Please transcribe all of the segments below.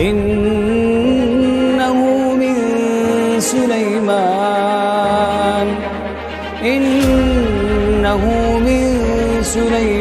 إنه من سليمان. إنه من سليمان.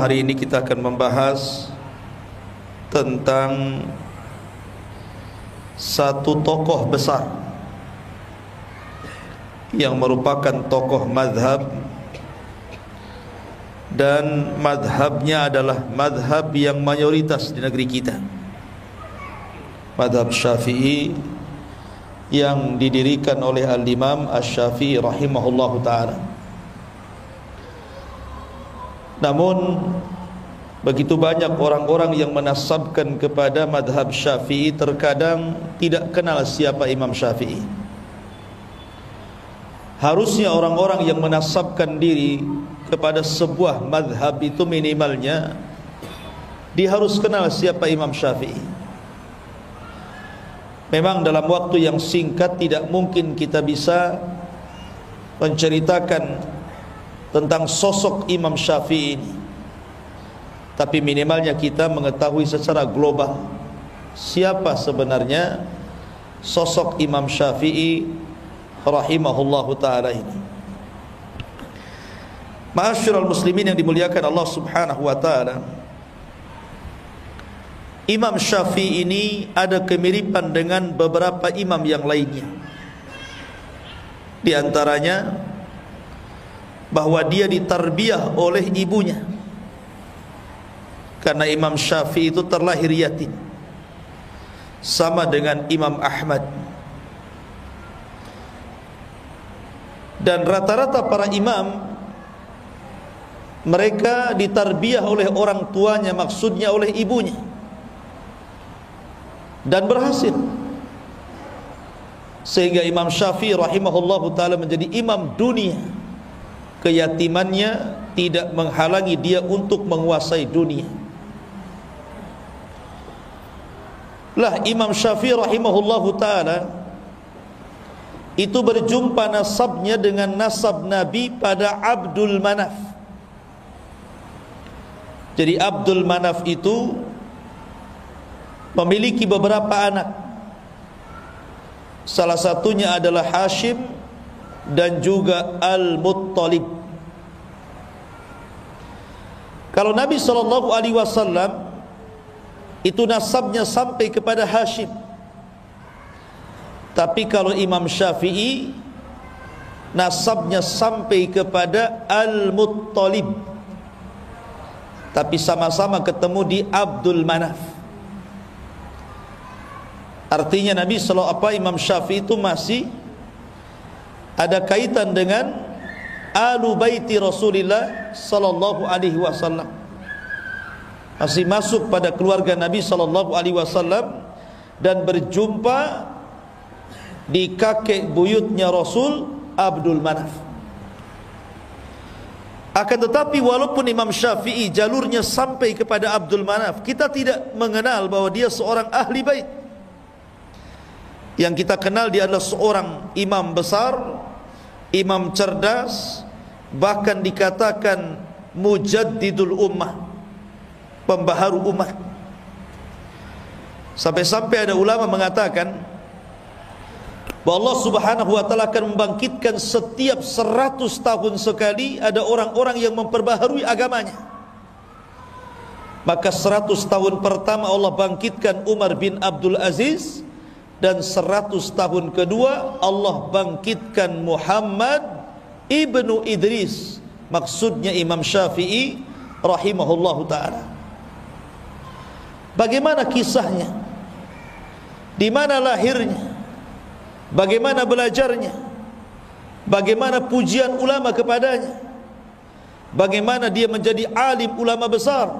Hari ini kita akan membahas tentang satu tokoh besar yang merupakan tokoh madhab. Dan madhabnya adalah madhab yang mayoritas di negeri kita. Madhab syafi'i yang didirikan oleh al-imam asy-syafi'i rahimahullahu ta'ala Namun begitu banyak orang-orang yang menasabkan kepada madhab syafi'i terkadang tidak kenal siapa Imam Syafi'i. Harusnya orang-orang yang menasabkan diri kepada sebuah madhab itu minimalnya dia harus kenal siapa Imam Syafi'i. Memang dalam waktu yang singkat tidak mungkin kita bisa menceritakan tentang sosok Imam Syafi'i ini. Tapi minimalnya kita mengetahui secara global siapa sebenarnya sosok Imam Syafi'i rahimahullahu taala ini. Ma'asyiral muslimin yang dimuliakan Allah Subhanahu wa taala. Imam Syafi'i ini ada kemiripan dengan beberapa imam yang lainnya. Di antaranya bahwa dia ditarbiyah oleh ibunya. Karena Imam Syafi'i itu terlahir yatim. Sama dengan Imam Ahmad. Dan rata-rata para imam mereka ditarbiyah oleh orang tuanya maksudnya oleh ibunya. Dan berhasil. Sehingga Imam Syafi'i rahimahullahu taala menjadi imam dunia keyatimannya tidak menghalangi dia untuk menguasai dunia. Lah Imam Syafi'i rahimahullahu taala itu berjumpa nasabnya dengan nasab Nabi pada Abdul Manaf. Jadi Abdul Manaf itu memiliki beberapa anak. Salah satunya adalah Hashim dan juga Al-Muttalib. Kalau Nabi sallallahu alaihi wasallam itu nasabnya sampai kepada Hashim. Tapi kalau Imam Syafi'i nasabnya sampai kepada Al-Muttalib. Tapi sama-sama ketemu di Abdul Manaf. Artinya Nabi sallallahu apa Imam Syafi'i itu masih ada kaitan dengan alu baiti Rasulullah sallallahu alaihi wasallam. Masih masuk pada keluarga Nabi sallallahu alaihi wasallam dan berjumpa di kakek buyutnya Rasul Abdul Manaf. Akan tetapi walaupun Imam Syafi'i jalurnya sampai kepada Abdul Manaf, kita tidak mengenal bahwa dia seorang ahli bait. Yang kita kenal dia adalah seorang imam besar, imam cerdas, bahkan dikatakan mujaddidul ummah, pembaharu umat. Sampai-sampai ada ulama mengatakan bahwa Allah Subhanahu wa taala akan membangkitkan setiap seratus tahun sekali ada orang-orang yang memperbaharui agamanya. Maka seratus tahun pertama Allah bangkitkan Umar bin Abdul Aziz dan 100 tahun kedua Allah bangkitkan Muhammad ibnu Idris maksudnya Imam Syafi'i rahimahullahu taala. Bagaimana kisahnya? Di mana lahirnya? Bagaimana belajarnya? Bagaimana pujian ulama kepadanya? Bagaimana dia menjadi alim ulama besar?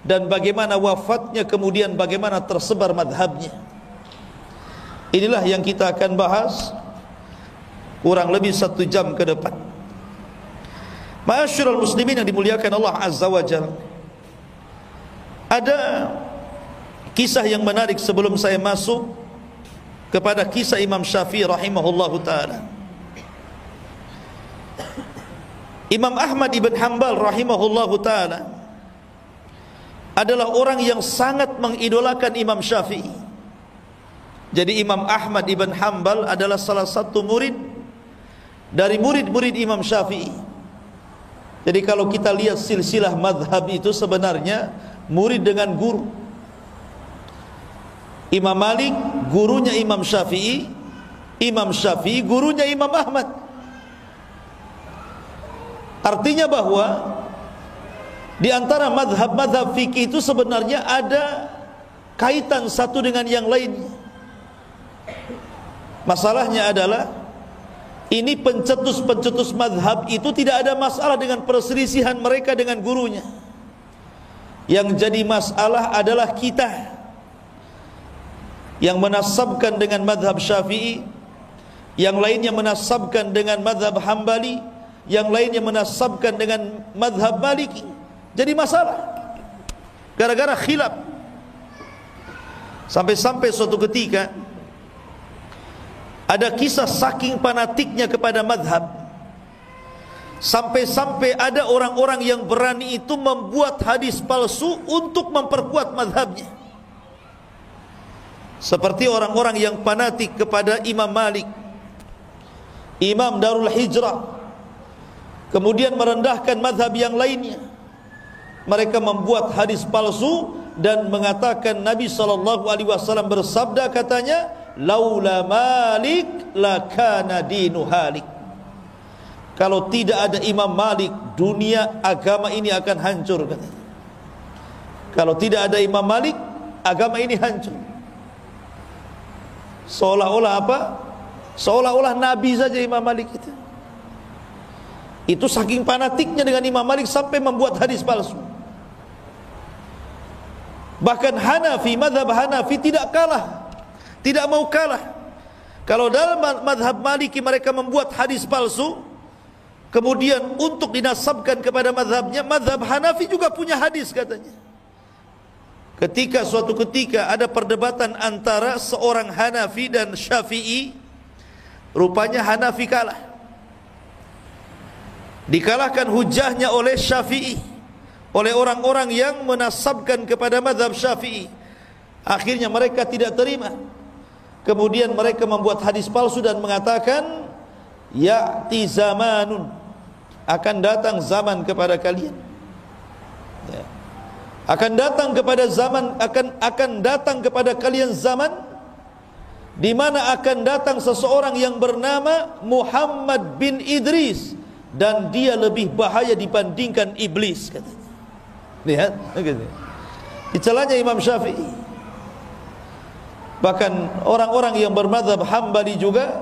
Dan bagaimana wafatnya kemudian bagaimana tersebar madhabnya Inilah yang kita akan bahas kurang lebih satu jam ke depan. Ma'asyiral muslimin yang dimuliakan Allah Azza wa. Ada kisah yang menarik sebelum saya masuk kepada kisah Imam Syafi'i rahimahullahu taala. Imam Ahmad ibn Hanbal rahimahullahu taala adalah orang yang sangat mengidolakan Imam Syafi'i. Jadi Imam Ahmad ibn Hanbal adalah salah satu murid dari murid-murid Imam Syafi'i. Jadi kalau kita lihat silsilah madhab itu sebenarnya murid dengan guru. Imam Malik gurunya Imam Syafi'i, Imam Syafi'i gurunya Imam Ahmad. Artinya bahwa di antara madhab-madhab fikih itu sebenarnya ada kaitan satu dengan yang lainnya. Masalahnya adalah ini pencetus-pencetus madhab itu tidak ada masalah dengan perselisihan mereka dengan gurunya. Yang jadi masalah adalah kita yang menasabkan dengan madhab syafi'i, yang lainnya menasabkan dengan madhab hambali, yang lainnya menasabkan dengan madhab maliki. Jadi masalah. Gara-gara khilaf. Sampai-sampai suatu ketika ada kisah saking fanatiknya kepada madhab. Sampai-sampai ada orang-orang yang berani itu membuat hadis palsu untuk memperkuat madhabnya. Seperti orang-orang yang fanatik kepada Imam Malik Imam Darul Hijrah. Kemudian merendahkan madhab yang lainnya. Mereka membuat hadis palsu dan mengatakan Nabi SAW bersabda katanya laula Malik lakana dinu halik. Kalau tidak ada Imam Malik dunia agama ini akan hancur. Katanya kalau tidak ada Imam Malik agama ini hancur. Seolah-olah apa? Seolah-olah nabi saja Imam Malik itu itu saking fanatiknya dengan Imam Malik sampai membuat hadis palsu. Bahkan Hanafi madhab Hanafi tidak kalah tidak mau kalah. Kalau dalam madhab maliki mereka membuat hadis palsu, kemudian untuk dinasabkan kepada madhabnya, madhab Hanafi juga punya hadis katanya. Ketika suatu ketika ada perdebatan antara seorang Hanafi dan Syafi'i, rupanya Hanafi kalah. Dikalahkan hujahnya oleh Syafi'i, oleh orang-orang yang menasabkan kepada madhab Syafi'i. Akhirnya mereka tidak terima. Kemudian mereka membuat hadis palsu dan mengatakan ya'ti zamanun akan datang zaman kepada kalian. Ya. Akan datang kepada zaman akan akan datang kepada kalian zaman di mana akan datang seseorang yang bernama Muhammad bin Idris dan dia lebih bahaya dibandingkan iblis katanya. Lihat, begitu. Dicelanya Imam Syafi'i. Bahkan orang-orang yang bermadhab hambali juga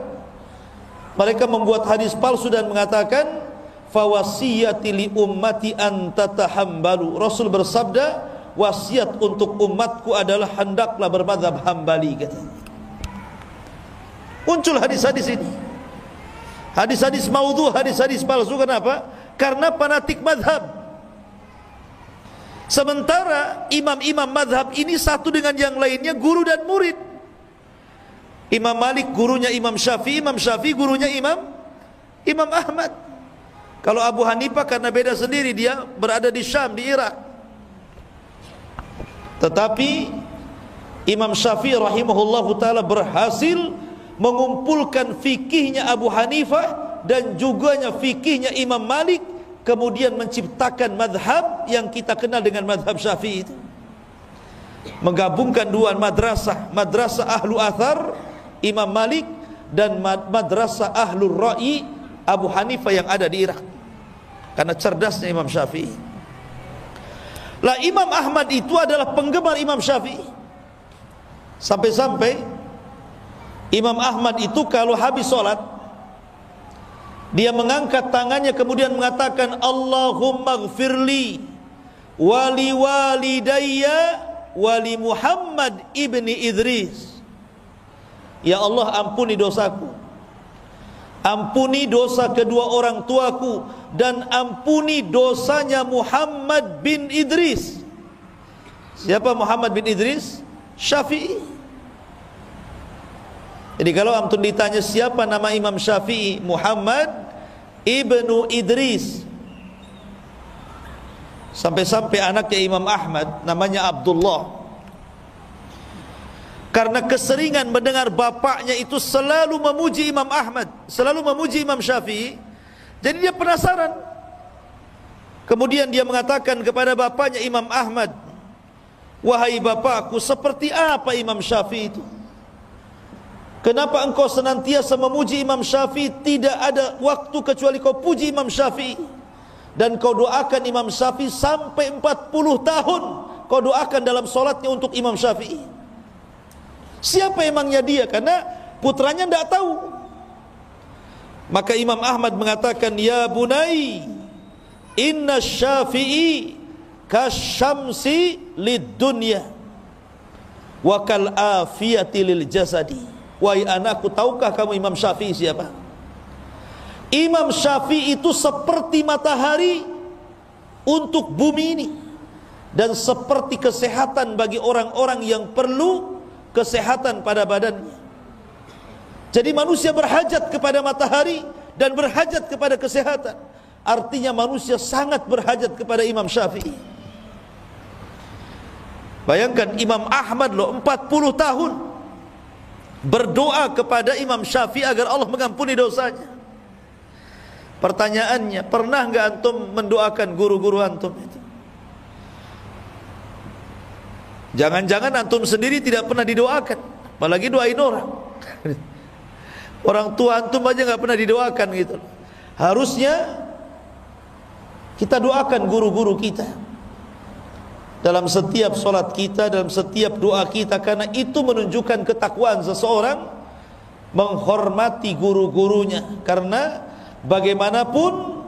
mereka membuat hadis palsu dan mengatakan fawasiyati li ummati an tatahambalu. Rasul bersabda, wasiat untuk umatku adalah hendaklah bermadhab hambali katanya. Muncul hadis-hadis ini. Hadis-hadis maudhu, hadis-hadis palsu kenapa? Karena fanatik madhab. Sementara imam-imam madhab ini satu dengan yang lainnya guru dan murid. Imam Malik gurunya Imam Syafi'i, Imam Syafi'i gurunya Imam Imam Ahmad. Kalau Abu Hanifah karena beda sendiri dia berada di Syam di Irak. Tetapi Imam Syafi'i rahimahullahu taala berhasil mengumpulkan fikihnya Abu Hanifah dan juganya fikihnya Imam Malik kemudian menciptakan madhab yang kita kenal dengan madhab Syafi'i itu. menggabungkan dua madrasah madrasah ahlu athar Imam Malik dan madrasah ahlu ra'i Abu Hanifah yang ada di Irak. Karena cerdasnya Imam Syafi'i. Lah Imam Ahmad itu adalah penggemar Imam Syafi'i. Sampai-sampai Imam Ahmad itu kalau habis sholat dia mengangkat tangannya kemudian mengatakan Allahumma gfirli wali walidayya wali Muhammad ibni Idris Ya Allah ampuni dosaku Ampuni dosa kedua orang tuaku Dan ampuni dosanya Muhammad bin Idris Siapa Muhammad bin Idris? Syafi'i jadi kalau antum ditanya siapa nama Imam Syafi'i? Muhammad ibnu Idris. Sampai-sampai anaknya Imam Ahmad namanya Abdullah. Karena keseringan mendengar bapaknya itu selalu memuji Imam Ahmad, selalu memuji Imam Syafi'i. Jadi dia penasaran. Kemudian dia mengatakan kepada bapaknya Imam Ahmad, "Wahai bapakku, seperti apa Imam Syafi'i itu?" Kenapa engkau senantiasa memuji Imam Syafi'i Tidak ada waktu kecuali kau puji Imam Syafi'i Dan kau doakan Imam Syafi'i sampai 40 tahun Kau doakan dalam solatnya untuk Imam Syafi'i Siapa emangnya dia? Karena putranya tidak tahu Maka Imam Ahmad mengatakan Ya bunai Inna syafi'i Kasyamsi lid dunya Wakal afiyati lil jasadi Wahai anakku, tahukah kamu Imam Syafi'i siapa? Imam Syafi'i itu seperti matahari untuk bumi ini dan seperti kesehatan bagi orang-orang yang perlu kesehatan pada badannya. Jadi manusia berhajat kepada matahari dan berhajat kepada kesehatan. Artinya manusia sangat berhajat kepada Imam Syafi'i. Bayangkan Imam Ahmad loh 40 tahun berdoa kepada Imam Syafi'i agar Allah mengampuni dosanya. Pertanyaannya, pernah enggak antum mendoakan guru-guru antum itu? Jangan-jangan antum sendiri tidak pernah didoakan, apalagi doain orang. Orang tua antum aja enggak pernah didoakan gitu. Harusnya kita doakan guru-guru kita dalam setiap solat kita, dalam setiap doa kita karena itu menunjukkan ketakwaan seseorang menghormati guru-gurunya karena bagaimanapun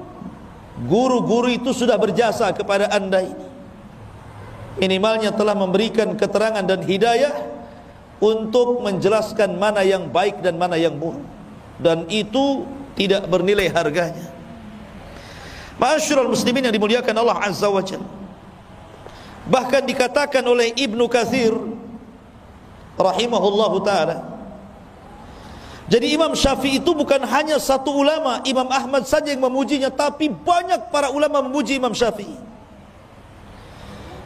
guru-guru itu sudah berjasa kepada anda ini minimalnya telah memberikan keterangan dan hidayah untuk menjelaskan mana yang baik dan mana yang buruk dan itu tidak bernilai harganya Masyurul muslimin yang dimuliakan Allah Azza wa Bahkan dikatakan oleh Ibnu Kathir rahimahullahu taala. Jadi Imam Syafi'i itu bukan hanya satu ulama, Imam Ahmad saja yang memujinya, tapi banyak para ulama memuji Imam Syafi'i.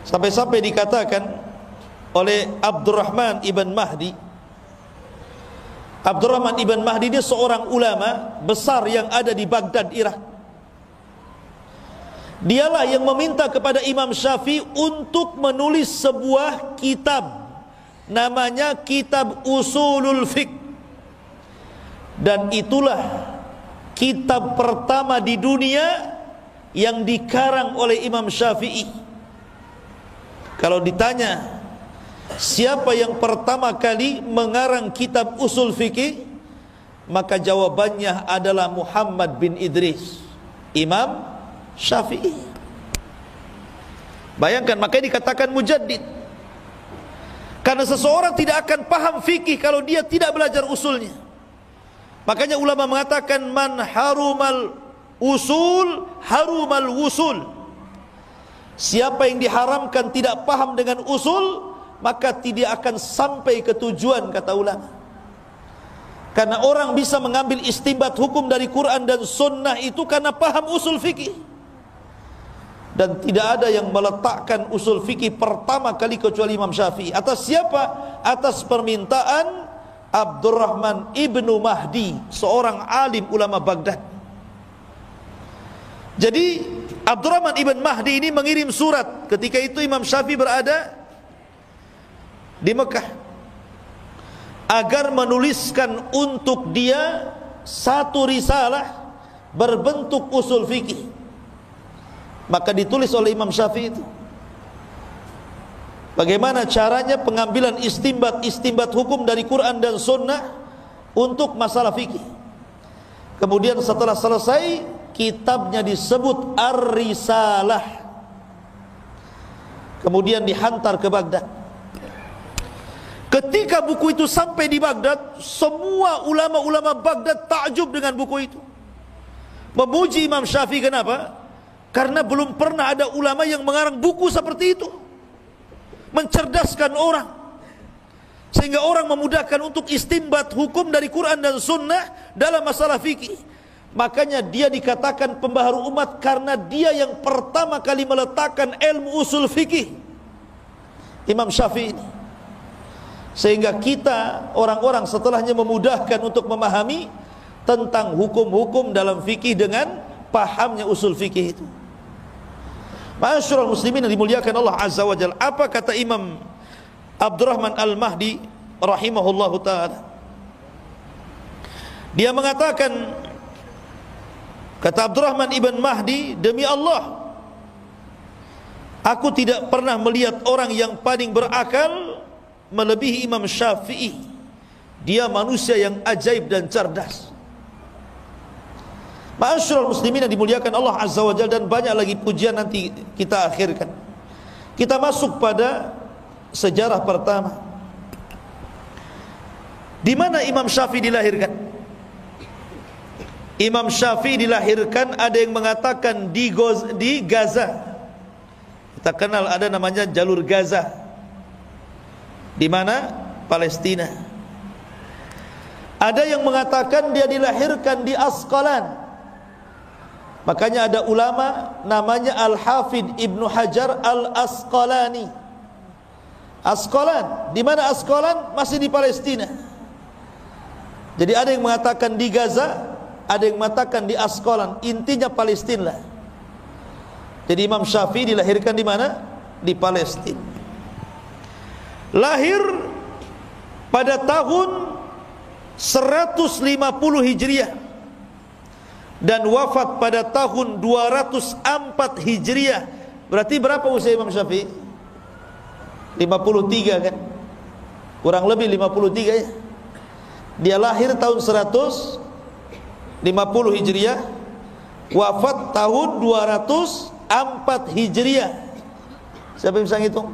Sampai-sampai dikatakan oleh Abdurrahman ibn Mahdi Abdurrahman ibn Mahdi dia seorang ulama besar yang ada di Baghdad, Irak. Dialah yang meminta kepada Imam Syafi'i untuk menulis sebuah kitab namanya Kitab Usulul Fiqh. Dan itulah kitab pertama di dunia yang dikarang oleh Imam Syafi'i. Kalau ditanya siapa yang pertama kali mengarang kitab Usul Fikih, maka jawabannya adalah Muhammad bin Idris, Imam Syafi'i. Bayangkan makanya dikatakan mujaddid. Karena seseorang tidak akan paham fikih kalau dia tidak belajar usulnya. Makanya ulama mengatakan man harumal usul harumal wusul. Siapa yang diharamkan tidak paham dengan usul maka tidak akan sampai ke tujuan kata ulama. Karena orang bisa mengambil istimbat hukum dari Quran dan sunnah itu karena paham usul fikih dan tidak ada yang meletakkan usul fikih pertama kali kecuali Imam Syafi'i atas siapa? atas permintaan Abdurrahman ibnu Mahdi seorang alim ulama Baghdad jadi Abdurrahman ibn Mahdi ini mengirim surat ketika itu Imam Syafi'i berada di Mekah agar menuliskan untuk dia satu risalah berbentuk usul fikih. Maka ditulis oleh Imam Syafi'i itu. Bagaimana caranya pengambilan istimbat-istimbat hukum dari Quran dan Sunnah untuk masalah fikih. Kemudian setelah selesai kitabnya disebut Ar-Risalah kemudian dihantar ke Baghdad Ketika buku itu sampai di Baghdad, semua ulama-ulama Baghdad takjub dengan buku itu. Memuji Imam Syafi'i kenapa? Karena belum pernah ada ulama yang mengarang buku seperti itu. Mencerdaskan orang. Sehingga orang memudahkan untuk istimbat hukum dari Quran dan Sunnah dalam masalah fikih. Makanya dia dikatakan pembaharu umat karena dia yang pertama kali meletakkan ilmu usul fikih. Imam Syafi'i ini sehingga kita orang-orang setelahnya memudahkan untuk memahami tentang hukum-hukum dalam fikih dengan pahamnya usul fikih itu. Masyurul muslimin yang dimuliakan Allah Azza wa. Apa kata Imam Abdurrahman Al-Mahdi rahimahullahu taala? Dia mengatakan kata Abdurrahman ibn Mahdi demi Allah aku tidak pernah melihat orang yang paling berakal melebihi Imam Syafi'i. Dia manusia yang ajaib dan cerdas. Ma'asyiral muslimin yang dimuliakan Allah Azza wa Jalla dan banyak lagi pujian nanti kita akhirkan. Kita masuk pada sejarah pertama. Di mana Imam Syafi'i dilahirkan? Imam Syafi'i dilahirkan ada yang mengatakan di di Gaza. Kita kenal ada namanya jalur Gaza di mana Palestina. Ada yang mengatakan dia dilahirkan di Asqalan. Makanya ada ulama namanya Al-Hafid Ibnu Hajar Al-Asqalani. Asqalan, di mana Asqalan? Masih di Palestina. Jadi ada yang mengatakan di Gaza, ada yang mengatakan di Asqalan, intinya Palestina lah. Jadi Imam Syafi'i dilahirkan di mana? Di Palestina lahir pada tahun 150 Hijriah dan wafat pada tahun 204 Hijriah. Berarti berapa usia Imam Syafi'i? 53 kan? Kurang lebih 53 ya. Dia lahir tahun 150 Hijriah, wafat tahun 204 Hijriah. Siapa yang bisa ngitung?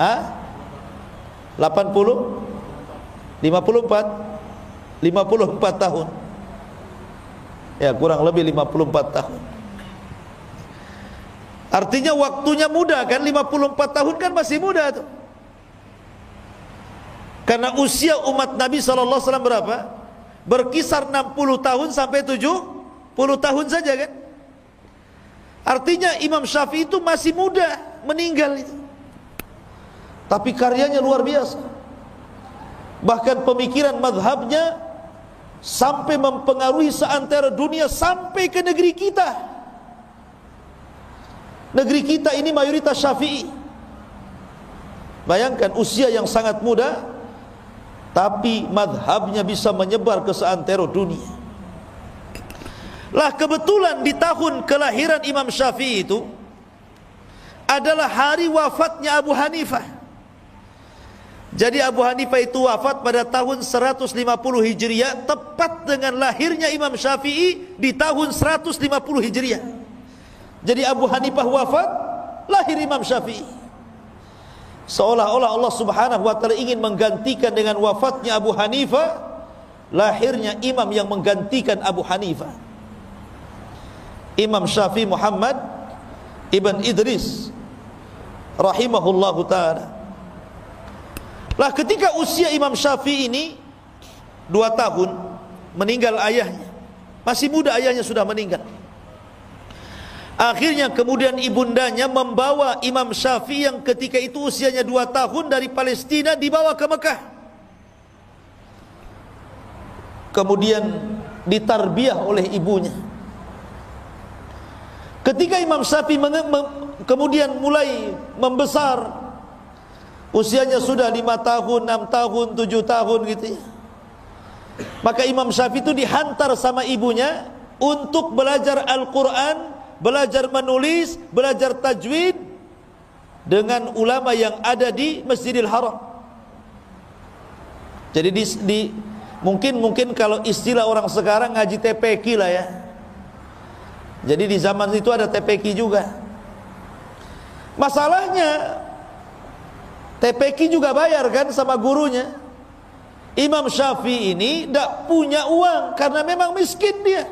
Hah? 80 54 54 tahun Ya kurang lebih 54 tahun Artinya waktunya muda kan 54 tahun kan masih muda tuh Karena usia umat Nabi SAW berapa? Berkisar 60 tahun sampai 70 tahun saja kan? Artinya Imam Syafi'i itu masih muda meninggal itu. Tapi karyanya luar biasa. Bahkan pemikiran madhabnya sampai mempengaruhi seantero dunia sampai ke negeri kita. Negeri kita ini mayoritas syafi'i. Bayangkan usia yang sangat muda tapi madhabnya bisa menyebar ke seantero dunia lah kebetulan di tahun kelahiran Imam Syafi'i itu adalah hari wafatnya Abu Hanifah jadi Abu Hanifah itu wafat pada tahun 150 Hijriah tepat dengan lahirnya Imam Syafi'i di tahun 150 Hijriah. Jadi Abu Hanifah wafat, lahir Imam Syafi'i. Seolah-olah Allah Subhanahu wa taala ingin menggantikan dengan wafatnya Abu Hanifah lahirnya imam yang menggantikan Abu Hanifah. Imam Syafi'i Muhammad Ibn Idris rahimahullahu taala lah ketika usia Imam Syafi'i ini dua tahun meninggal ayahnya. Masih muda ayahnya sudah meninggal. Akhirnya kemudian ibundanya membawa Imam Syafi'i yang ketika itu usianya dua tahun dari Palestina dibawa ke Mekah. Kemudian ditarbiah oleh ibunya. Ketika Imam Syafi'i kemudian mulai membesar Usianya sudah lima tahun, enam tahun, tujuh tahun gitu ya. Maka Imam Syafi'i itu dihantar sama ibunya untuk belajar Al-Quran, belajar menulis, belajar tajwid dengan ulama yang ada di Masjidil Haram. Jadi di, di mungkin mungkin kalau istilah orang sekarang ngaji TPQ lah ya. Jadi di zaman itu ada TPQ juga. Masalahnya TPQ juga bayar kan sama gurunya. Imam Syafi'i ini tidak punya uang karena memang miskin dia.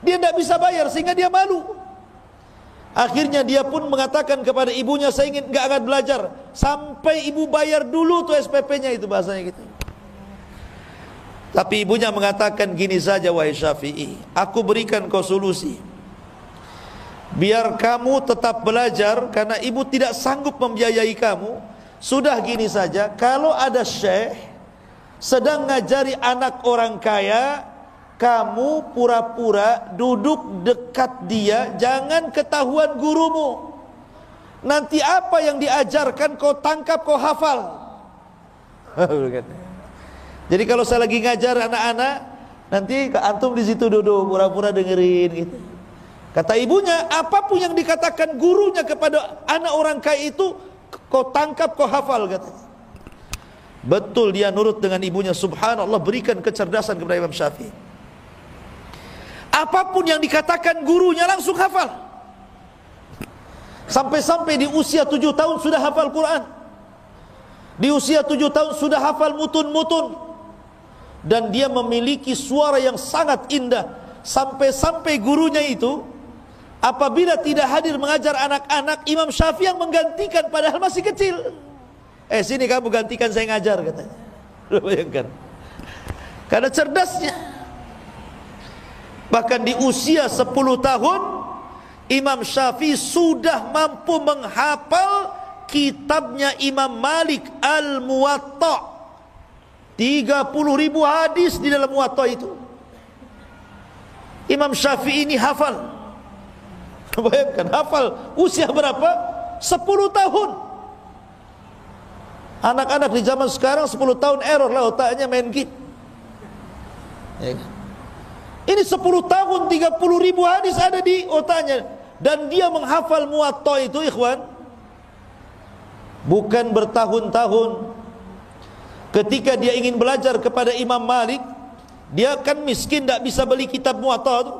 Dia tidak bisa bayar sehingga dia malu. Akhirnya dia pun mengatakan kepada ibunya saya ingin nggak akan belajar sampai ibu bayar dulu tuh SPP-nya itu bahasanya gitu. Tapi ibunya mengatakan gini saja wahai Syafi'i, aku berikan kau solusi. Biar kamu tetap belajar karena ibu tidak sanggup membiayai kamu. Sudah gini saja, kalau ada syekh sedang ngajari anak orang kaya, kamu pura-pura duduk dekat dia, jangan ketahuan gurumu. Nanti apa yang diajarkan kau tangkap, kau hafal. Jadi kalau saya lagi ngajar anak-anak, nanti ke antum di situ duduk pura-pura dengerin gitu. Kata ibunya, apa pun yang dikatakan gurunya kepada anak orang kaya itu Kau tangkap, kau hafal. Betul dia nurut dengan ibunya Subhanallah berikan kecerdasan kepada Imam Syafi'i Apa pun yang dikatakan gurunya langsung hafal. Sampai-sampai di usia tujuh tahun sudah hafal Quran. Di usia tujuh tahun sudah hafal mutun-mutun. Dan dia memiliki suara yang sangat indah. Sampai-sampai gurunya itu Apabila tidak hadir mengajar anak-anak Imam Syafi'i yang menggantikan padahal masih kecil. Eh sini kamu gantikan saya ngajar katanya. Bayangkan. Karena cerdasnya Bahkan di usia 10 tahun Imam Syafi'i sudah mampu menghafal Kitabnya Imam Malik Al-Muwatta 30 ribu hadis di dalam Muwatta itu Imam Syafi'i ini hafal Bayangkan hafal usia berapa? 10 tahun. Anak-anak di zaman sekarang 10 tahun error lah otaknya main game. Ya kan? Ini 10 tahun 30 ribu hadis ada di otaknya. Dan dia menghafal muwatta itu ikhwan. Bukan bertahun-tahun. Ketika dia ingin belajar kepada Imam Malik dia kan miskin tidak bisa beli kitab muwatta itu.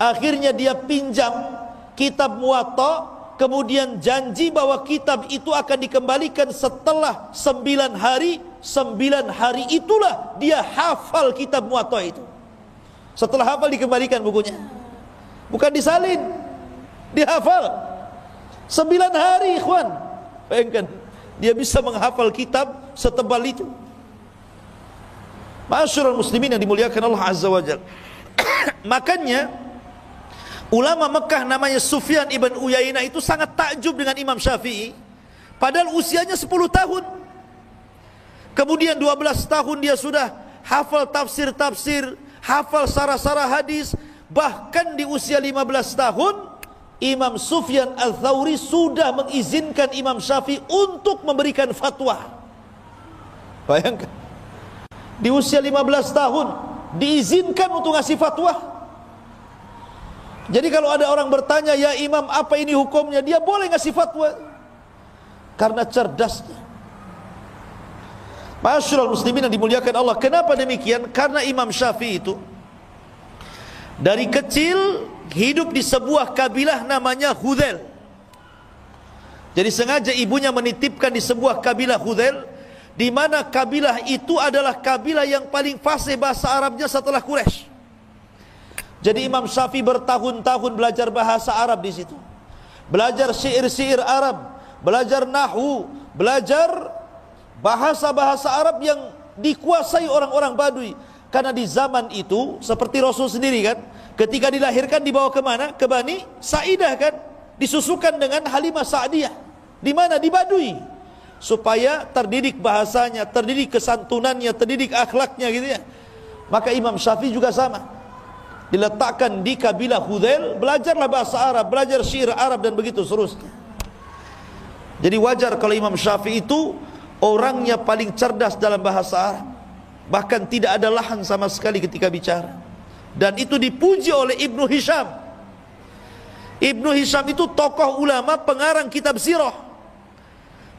Akhirnya dia pinjam kitab muwatta kemudian janji bahwa kitab itu akan dikembalikan setelah sembilan hari. Sembilan hari itulah dia hafal kitab muwatta itu setelah hafal dikembalikan bukunya. Bukan disalin dia hafal sembilan hari ikhwan. Bayangkan dia bisa menghafal kitab setebal itu. Masyurul muslimin yang dimuliakan Allah Azza wa Jal Makanya Ulama Mekah namanya Sufyan ibn Uyainah itu sangat takjub dengan Imam Syafi'i. Padahal usianya 10 tahun. Kemudian 12 tahun dia sudah hafal tafsir-tafsir, hafal sarah-sarah hadis. Bahkan di usia 15 tahun, Imam Sufyan Al-Thawri sudah mengizinkan Imam Syafi'i untuk memberikan fatwa. Bayangkan. Di usia 15 tahun, diizinkan untuk ngasih fatwa. Jadi kalau ada orang bertanya, ya imam apa ini hukumnya? Dia boleh ngasih fatwa. Karena cerdasnya. Masyurul muslimin yang dimuliakan Allah. Kenapa demikian? Karena Imam Syafi'i itu dari kecil hidup di sebuah kabilah namanya Hudel. Jadi sengaja ibunya menitipkan di sebuah kabilah Hudel di mana kabilah itu adalah kabilah yang paling fasih bahasa Arabnya setelah Quraisy. Jadi Imam Syafi'i bertahun-tahun belajar bahasa Arab di situ. Belajar syair-syair Arab, belajar nahu, belajar bahasa-bahasa Arab yang dikuasai orang-orang Badui. Karena di zaman itu seperti Rasul sendiri kan, ketika dilahirkan dibawa ke mana? Ke Bani Sa'idah kan, disusukan dengan Halimah Sa'diyah. Di mana? Di Badui. Supaya terdidik bahasanya, terdidik kesantunannya, terdidik akhlaknya gitu ya. Maka Imam Syafi'i juga sama diletakkan di kabilah Hudel belajarlah bahasa Arab belajar syair Arab dan begitu seterusnya Jadi wajar kalau Imam Syafi'i itu orangnya paling cerdas dalam bahasa Arab. Bahkan tidak ada lahan sama sekali ketika bicara. Dan itu dipuji oleh Ibnu Hisham. Ibnu Hisham itu tokoh ulama pengarang kitab sirah.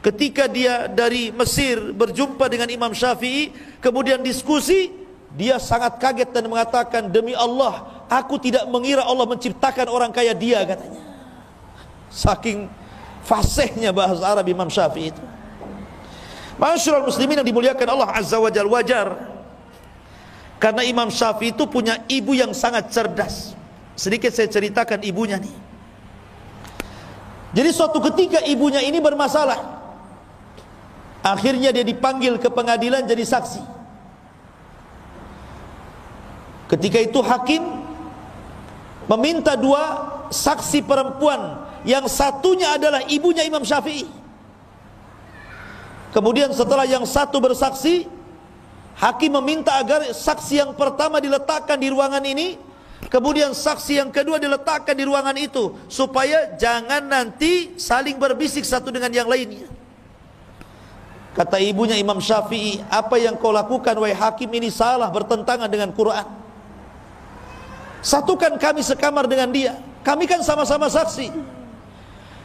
Ketika dia dari Mesir berjumpa dengan Imam Syafi'i, kemudian diskusi, dia sangat kaget dan mengatakan, "Demi Allah, aku tidak mengira Allah menciptakan orang kaya dia," katanya. Saking fasihnya bahasa Arab Imam Syafi'i itu. Masyurul muslimin yang dimuliakan Allah Azza wa Jal wajar. Karena Imam Syafi'i itu punya ibu yang sangat cerdas. Sedikit saya ceritakan ibunya nih. Jadi suatu ketika ibunya ini bermasalah. Akhirnya dia dipanggil ke pengadilan jadi saksi. Ketika itu hakim Meminta dua saksi perempuan. Yang satunya adalah ibunya Imam Syafi'i. Kemudian setelah yang satu bersaksi, hakim meminta agar saksi yang pertama diletakkan di ruangan ini, kemudian saksi yang kedua diletakkan di ruangan itu supaya jangan nanti saling berbisik satu dengan yang lainnya. Kata ibunya Imam Syafi'i, apa yang kau lakukan wahai hakim ini salah bertentangan dengan Quran. Satukan kami sekamar dengan dia. Kami kan sama-sama saksi.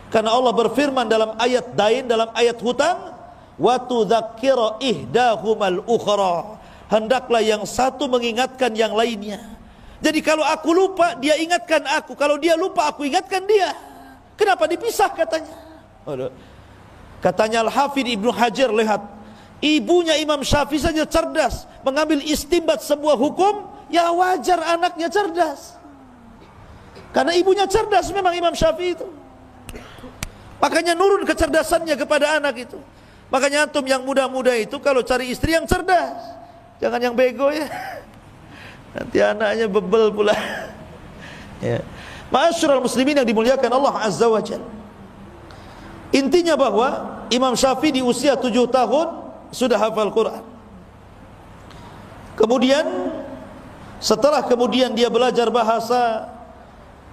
Karena Allah berfirman dalam ayat dain dalam ayat hutang wa tudzakkira ihdahumal ukhra. Hendaklah yang satu mengingatkan yang lainnya. Jadi kalau aku lupa dia ingatkan aku, kalau dia lupa aku ingatkan dia. Kenapa dipisah katanya? Katanya Al-Hafidh Ibnu Hajar lihat Ibunya Imam Syafi'i saja cerdas Mengambil istimbat sebuah hukum Ya wajar anaknya cerdas Karena ibunya cerdas memang Imam Syafi'i itu Makanya nurun kecerdasannya kepada anak itu. Makanya antum yang muda-muda itu kalau cari istri yang cerdas. Jangan yang bego ya. Nanti anaknya bebel pula. ya. Ma'asyiral muslimin yang dimuliakan Allah Azza wa. Intinya bahwa Imam Syafi'i di usia tujuh tahun sudah hafal Quran. Kemudian setelah kemudian dia belajar bahasa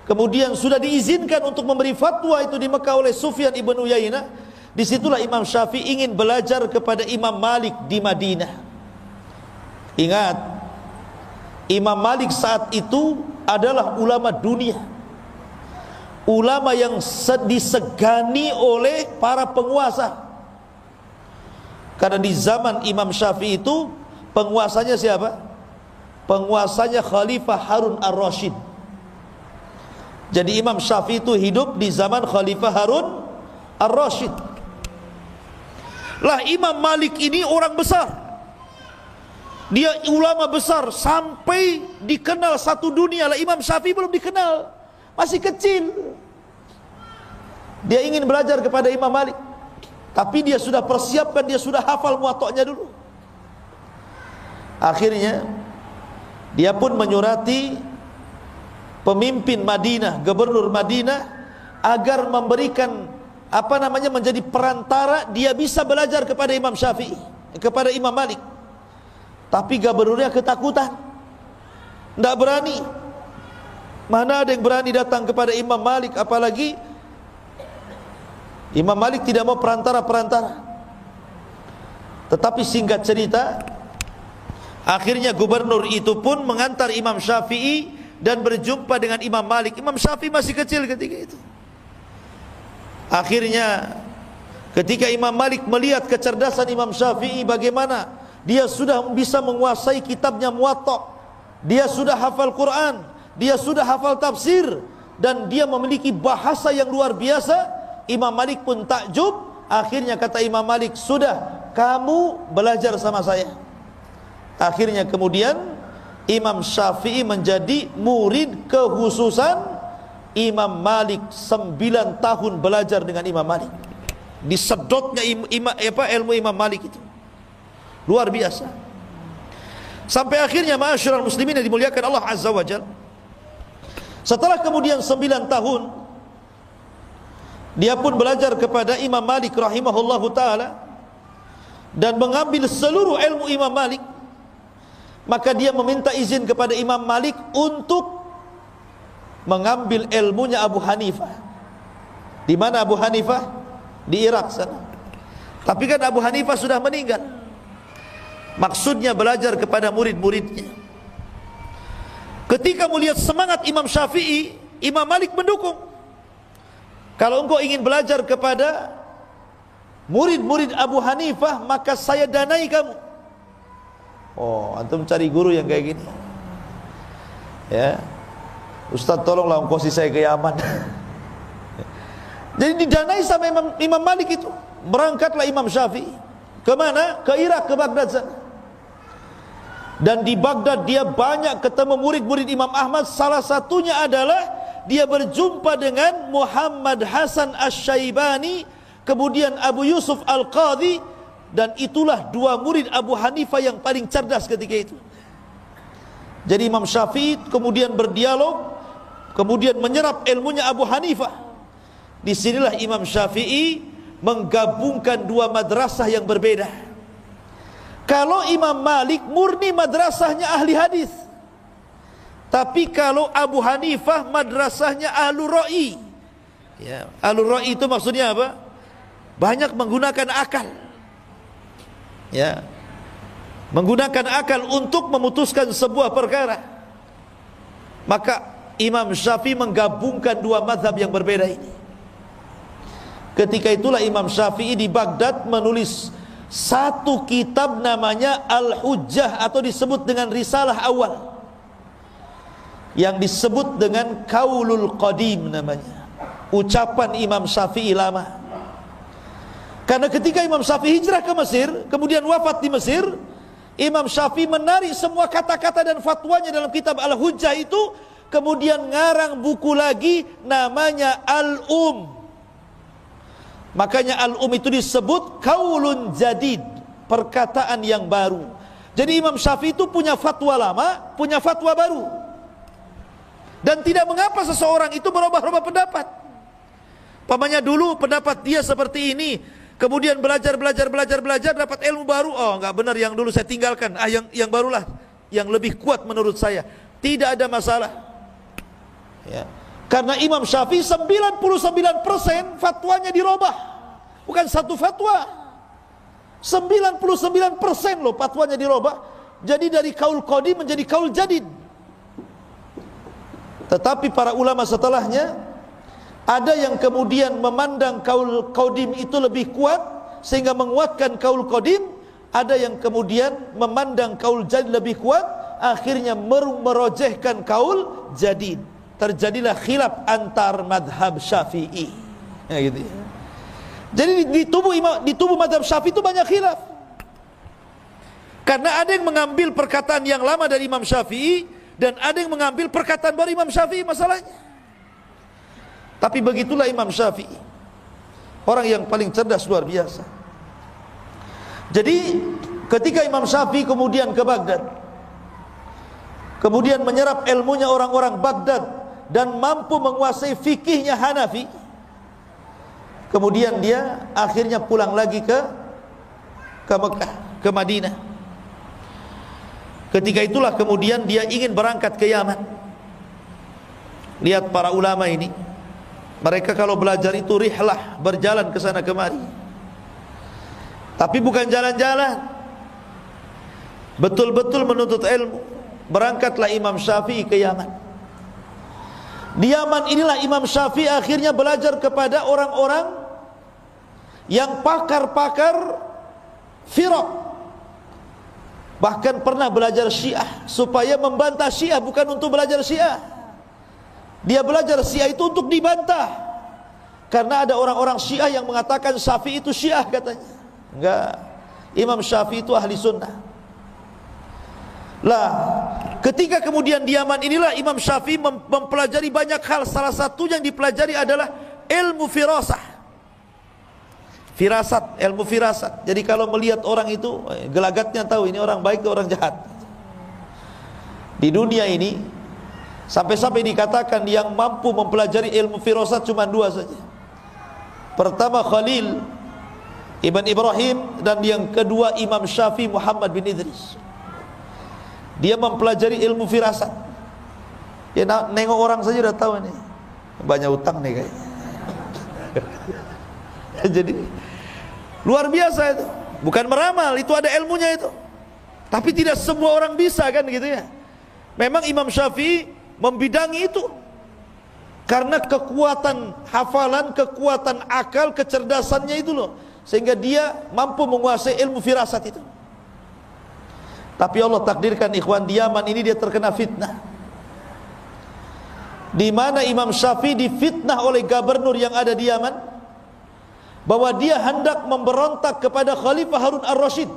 Kemudian sudah diizinkan untuk memberi fatwa itu di Mekah oleh Sufyan ibn Uyainah. Di situlah Imam Syafi'i ingin belajar kepada Imam Malik di Madinah. Ingat, Imam Malik saat itu adalah ulama dunia. Ulama yang disegani oleh para penguasa. Karena di zaman Imam Syafi'i itu penguasanya siapa? Penguasanya Khalifah Harun Ar-Rasyid. Jadi Imam Syafi'i itu hidup di zaman Khalifah Harun Ar-Rasyid. Lah Imam Malik ini orang besar. Dia ulama besar sampai dikenal satu dunia lah Imam Syafi'i belum dikenal. Masih kecil. Dia ingin belajar kepada Imam Malik. Tapi dia sudah persiapkan, dia sudah hafal muatoknya dulu. Akhirnya dia pun menyurati pemimpin Madinah, gubernur Madinah agar memberikan apa namanya menjadi perantara dia bisa belajar kepada Imam Syafi'i, kepada Imam Malik. Tapi gubernurnya ketakutan. Tidak berani. Mana ada yang berani datang kepada Imam Malik apalagi Imam Malik tidak mau perantara-perantara. Tetapi singkat cerita, akhirnya gubernur itu pun mengantar Imam Syafi'i dan berjumpa dengan Imam Malik. Imam Syafi'i masih kecil ketika itu. Akhirnya ketika Imam Malik melihat kecerdasan Imam Syafi'i bagaimana dia sudah bisa menguasai kitabnya Muwatta. Dia sudah hafal Quran, dia sudah hafal tafsir dan dia memiliki bahasa yang luar biasa. Imam Malik pun takjub. Akhirnya kata Imam Malik, "Sudah, kamu belajar sama saya." Akhirnya kemudian Imam Syafi'i menjadi murid kekhususan Imam Malik 9 tahun belajar dengan Imam Malik. Disedotnya im, ima, apa, ilmu Imam Malik itu. Luar biasa. Sampai akhirnya masyarakat muslimin yang dimuliakan Allah Azza wa Jal setelah kemudian 9 tahun dia pun belajar kepada Imam Malik rahimahullahu taala dan mengambil seluruh ilmu Imam Malik maka dia meminta izin kepada Imam Malik untuk mengambil ilmunya Abu Hanifah. Di mana Abu Hanifah? di Irak sana. Tapi kan Abu Hanifah sudah meninggal. Maksudnya belajar kepada murid-muridnya. Ketika melihat semangat Imam Syafi'i, Imam Malik mendukung. Kalau engkau ingin belajar kepada murid-murid Abu Hanifah, maka saya danai kamu. Oh, antum cari guru yang kayak gini. Ya. Ustaz tolonglah ongkosi saya ke Yaman. Jadi didanai sama Imam, Imam Malik itu. Berangkatlah Imam Syafi'i. Kemana? Ke Irak, ke Baghdad sana. Dan di Baghdad dia banyak ketemu murid-murid Imam Ahmad. Salah satunya adalah dia berjumpa dengan Muhammad Hasan Ash-Shaybani. Kemudian Abu Yusuf Al-Qadhi. Dan itulah dua murid Abu Hanifah yang paling cerdas ketika itu. Jadi Imam Syafi'i kemudian berdialog. Kemudian menyerap ilmunya Abu Hanifah. Di sinilah Imam Syafi'i menggabungkan dua madrasah yang berbeda. Kalau Imam Malik murni madrasahnya ahli hadis. Tapi kalau Abu Hanifah madrasahnya ahlu ra'i. Ya, ahlu ra'i itu maksudnya apa? Banyak menggunakan akal. Ya. Menggunakan akal untuk memutuskan sebuah perkara. Maka Imam Syafi'i menggabungkan dua mazhab yang berbeda ini. Ketika itulah Imam Syafi'i di Baghdad menulis satu kitab namanya Al-Hujjah atau disebut dengan risalah awal. Yang disebut dengan Kaulul Qadim namanya. Ucapan Imam Syafi'i lama. Karena ketika Imam Syafi'i hijrah ke Mesir, kemudian wafat di Mesir, Imam Syafi'i menarik semua kata-kata dan fatwanya dalam kitab Al-Hujjah itu, kemudian ngarang buku lagi namanya Al-Um Makanya al-um itu disebut kaulun jadid, perkataan yang baru. Jadi Imam Syafi'i itu punya fatwa lama, punya fatwa baru. Dan tidak mengapa seseorang itu berubah-ubah pendapat. Pamannya dulu pendapat dia seperti ini, kemudian belajar belajar belajar belajar dapat ilmu baru. Oh, enggak benar yang dulu saya tinggalkan. Ah yang yang barulah yang lebih kuat menurut saya. Tidak ada masalah. Ya. Karena Imam Syafi'i 99% fatwanya dirubah. Bukan satu fatwa. 99% loh fatwanya dirubah. Jadi dari kaul qadim menjadi kaul jadid. Tetapi para ulama setelahnya ada yang kemudian memandang kaul qadim itu lebih kuat sehingga menguatkan kaul qadim, ada yang kemudian memandang kaul jadid lebih kuat akhirnya merojehkan kaul jadid terjadilah khilaf antar madhab syafi'i. Ya, gitu ya. jadi di tubuh imam, di tubuh madhab syafi'i itu banyak khilaf. Karena ada yang mengambil perkataan yang lama dari Imam Syafi'i dan ada yang mengambil perkataan baru Imam Syafi'i masalahnya. Tapi begitulah Imam Syafi'i. Orang yang paling cerdas luar biasa. Jadi ketika Imam Syafi'i kemudian ke Baghdad kemudian menyerap ilmunya orang-orang Baghdad dan mampu menguasai fikihnya Hanafi. Kemudian dia akhirnya pulang lagi ke ke Mekah ke Madinah. Ketika itulah kemudian dia ingin berangkat ke Yaman. Lihat para ulama ini. Mereka kalau belajar itu rihlah berjalan ke sana kemari. Tapi bukan jalan-jalan. Betul-betul menuntut ilmu. Berangkatlah Imam Syafi'i ke Yaman di Yaman inilah Imam Syafi'i akhirnya belajar kepada orang-orang yang pakar-pakar firaq. Bahkan pernah belajar Syiah supaya membantah Syiah bukan untuk belajar Syiah. Dia belajar Syiah itu untuk dibantah. Karena ada orang-orang Syiah yang mengatakan Syafi'i itu Syiah katanya. Enggak. Imam Syafi'i itu ahli sunnah. Lah, ketika kemudian di Yaman inilah Imam Syafi'i mem mempelajari banyak hal. Salah satu yang dipelajari adalah ilmu firasah. Firasat, ilmu firasat. Jadi kalau melihat orang itu, eh, gelagatnya tahu ini orang baik atau orang jahat. Di dunia ini sampai-sampai dikatakan yang mampu mempelajari ilmu firasat cuma dua saja. Pertama Khalil Ibn Ibrahim dan yang kedua Imam Syafi'i Muhammad bin Idris. Dia mempelajari ilmu firasat. Dia nengok orang saja sudah tahu ini. Banyak utang nih kayaknya. Jadi luar biasa itu. Bukan meramal, itu ada ilmunya itu. Tapi tidak semua orang bisa kan gitu ya. Memang Imam Syafi'i membidangi itu. Karena kekuatan hafalan, kekuatan akal, kecerdasannya itu loh. Sehingga dia mampu menguasai ilmu firasat itu. Tapi Allah takdirkan ikhwan di Yaman ini dia terkena fitnah. Di mana Imam Syafi'i difitnah oleh gubernur yang ada di Yaman bahwa dia hendak memberontak kepada Khalifah Harun Ar-Rasyid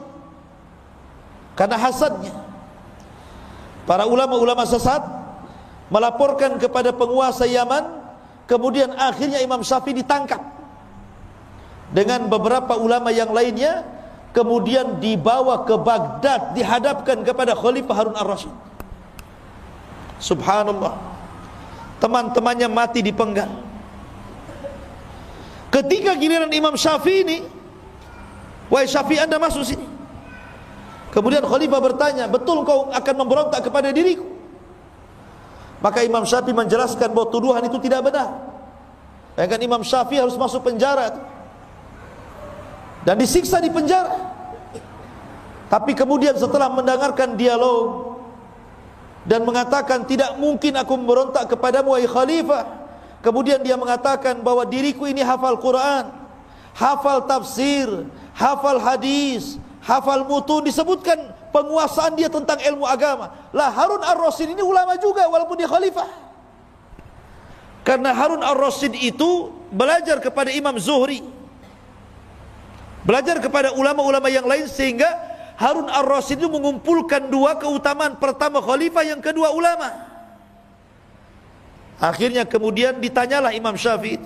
karena hasadnya. Para ulama-ulama sesat melaporkan kepada penguasa Yaman, kemudian akhirnya Imam Syafi'i ditangkap dengan beberapa ulama yang lainnya, kemudian dibawa ke Baghdad, dihadapkan kepada Khalifah Harun Ar-Rasyid. Subhanallah. Teman-temannya mati dipenggal. Ketika giliran Imam Syafi'i ini, wahai Syafi'i Anda masuk sini. Kemudian Khalifah bertanya, betul kau akan memberontak kepada diriku? Maka Imam Syafi'i menjelaskan bahwa tuduhan itu tidak benar. Ya kan Imam Syafi'i harus masuk penjara dan disiksa di penjara. Tapi kemudian setelah mendengarkan dialog dan mengatakan tidak mungkin aku memberontak kepadamu wahai khalifah Kemudian dia mengatakan bahwa diriku ini hafal Quran, hafal tafsir, hafal hadis, hafal mutu disebutkan penguasaan dia tentang ilmu agama. Lah Harun Ar-Rasyid ini ulama juga walaupun dia khalifah. Karena Harun Ar-Rasyid itu belajar kepada Imam Zuhri. Belajar kepada ulama-ulama yang lain sehingga Harun Ar-Rasyid itu mengumpulkan dua keutamaan. Pertama khalifah, yang kedua ulama. Akhirnya kemudian ditanyalah Imam Syafi'i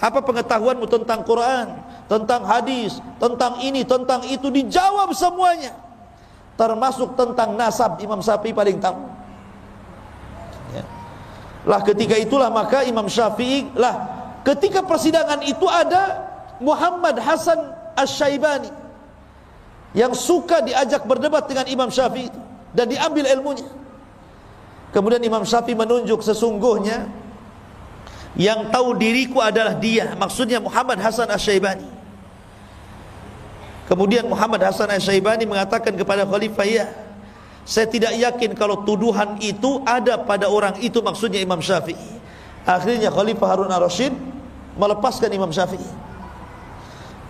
apa pengetahuanmu tentang Quran, tentang hadis, tentang ini, tentang itu dijawab semuanya. Termasuk tentang nasab Imam Syafi'i paling tahu. Ya. Lah ketika itulah maka Imam Syafi'i lah ketika persidangan itu ada Muhammad Hasan Asy-Syaibani yang suka diajak berdebat dengan Imam Syafi'i dan diambil ilmunya. Kemudian Imam Syafi'i menunjuk sesungguhnya yang tahu diriku adalah dia, maksudnya Muhammad Hasan Asy-Syaibani. Kemudian Muhammad Hasan Asy-Syaibani mengatakan kepada khalifah, "Ya, saya tidak yakin kalau tuduhan itu ada pada orang itu maksudnya Imam Syafi'i." Akhirnya Khalifah Harun Ar-Rasyid melepaskan Imam Syafi'i.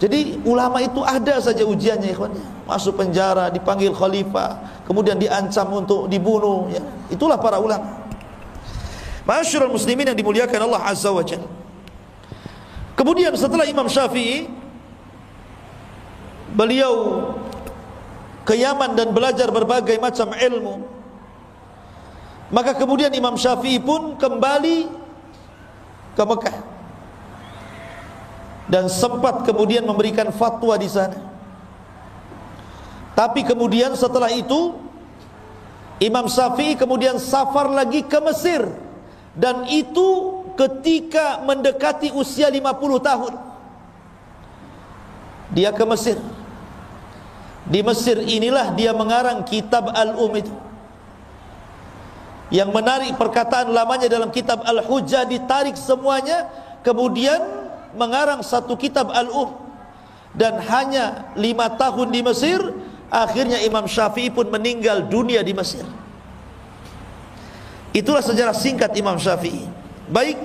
Jadi ulama itu ada saja ujiannya ikhwannya. Masuk penjara, dipanggil khalifah, kemudian diancam untuk dibunuh ya. Itulah para ulama. Masyurul muslimin yang dimuliakan Allah Azza wa Jalla. Kemudian setelah Imam Syafi'i beliau ke Yaman dan belajar berbagai macam ilmu. Maka kemudian Imam Syafi'i pun kembali ke Mekah dan sempat kemudian memberikan fatwa di sana. Tapi kemudian setelah itu Imam Syafi'i kemudian safar lagi ke Mesir dan itu ketika mendekati usia 50 tahun. Dia ke Mesir. Di Mesir inilah dia mengarang kitab Al-Um itu. Yang menarik perkataan lamanya dalam kitab Al-Hujjah ditarik semuanya kemudian mengarang satu kitab Al-Um dan hanya lima tahun di Mesir akhirnya Imam Syafi'i pun meninggal dunia di Mesir. Itulah sejarah singkat Imam Syafi'i. Baik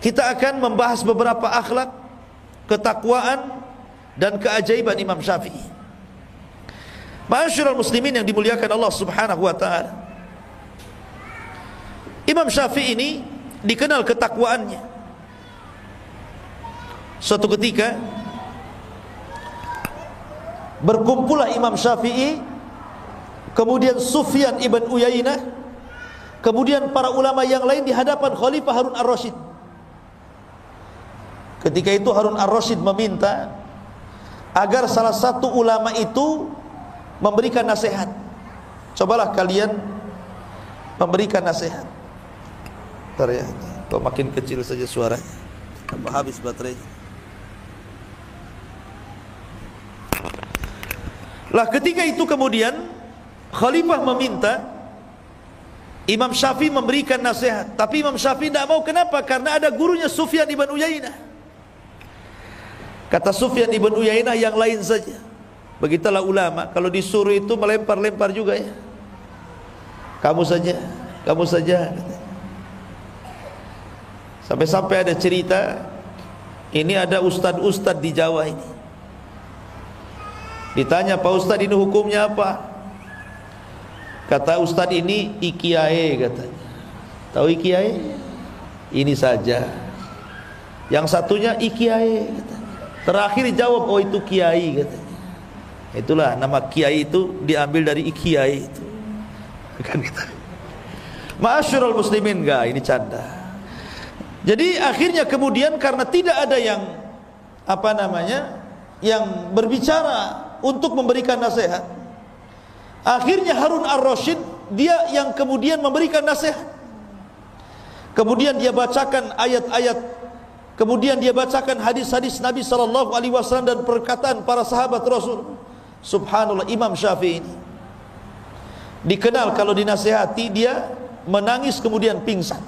kita akan membahas beberapa akhlak ketakwaan dan keajaiban Imam Syafi'i. Masyurul muslimin yang dimuliakan Allah subhanahu wa ta'ala. Imam Syafi'i ini dikenal ketakwaannya Suatu ketika berkumpullah Imam Syafi'i, kemudian Sufyan ibn Uyainah, kemudian para ulama yang lain di hadapan Khalifah Harun Ar-Rasyid. Ketika itu Harun Ar-Rasyid meminta agar salah satu ulama itu memberikan nasihat. Cobalah kalian memberikan nasihat. Ntar ya, kok makin kecil saja suaranya. Habis baterainya. Lah ketika itu kemudian Khalifah meminta Imam Syafi'i memberikan nasihat Tapi Imam Syafi'i tidak mau kenapa? Karena ada gurunya Sufyan ibn Uyainah Kata Sufyan ibn Uyainah yang lain saja. Begitulah ulama. Kalau disuruh itu melempar-lempar juga ya. Kamu saja, kamu saja. Sampai-sampai ada cerita, ini ada ustad-ustad di Jawa ini. Ditanya Pak Ustad ini hukumnya apa? Kata Ustad ini ikiai katanya. Tahu ikiai? Ini saja. Yang satunya katanya. Terakhir jawab oh itu kiai katanya. Itulah nama kiai itu diambil dari ikiai itu. Kan kita. Ma'asyiral muslimin enggak ini canda. Jadi akhirnya kemudian karena tidak ada yang apa namanya yang berbicara untuk memberikan nasihat. Akhirnya Harun Ar-Rasyid dia yang kemudian memberikan nasihat. Kemudian dia bacakan ayat-ayat kemudian dia bacakan hadis-hadis Nabi sallallahu alaihi wasallam dan perkataan para sahabat Rasul. Subhanallah Imam Syafi'i ini dikenal kalau dinasihati dia menangis kemudian pingsan.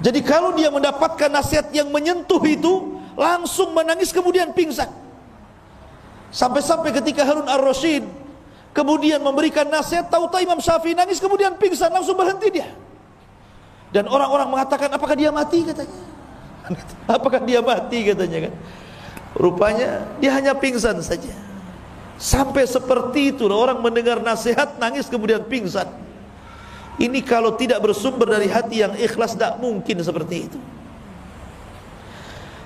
Jadi kalau dia mendapatkan nasihat yang menyentuh itu Langsung menangis kemudian pingsan Sampai-sampai ketika Harun Ar-Rasyid Kemudian memberikan nasihat Tahu-tahu Imam Syafi'i nangis kemudian pingsan Langsung berhenti dia. Dan orang-orang mengatakan apakah dia mati? katanya. Apakah dia mati? katanya kan. Rupanya dia hanya pingsan saja. Sampai seperti itu Orang mendengar nasihat nangis kemudian pingsan. Ini kalau tidak bersumber dari hati yang ikhlas tidak mungkin seperti itu.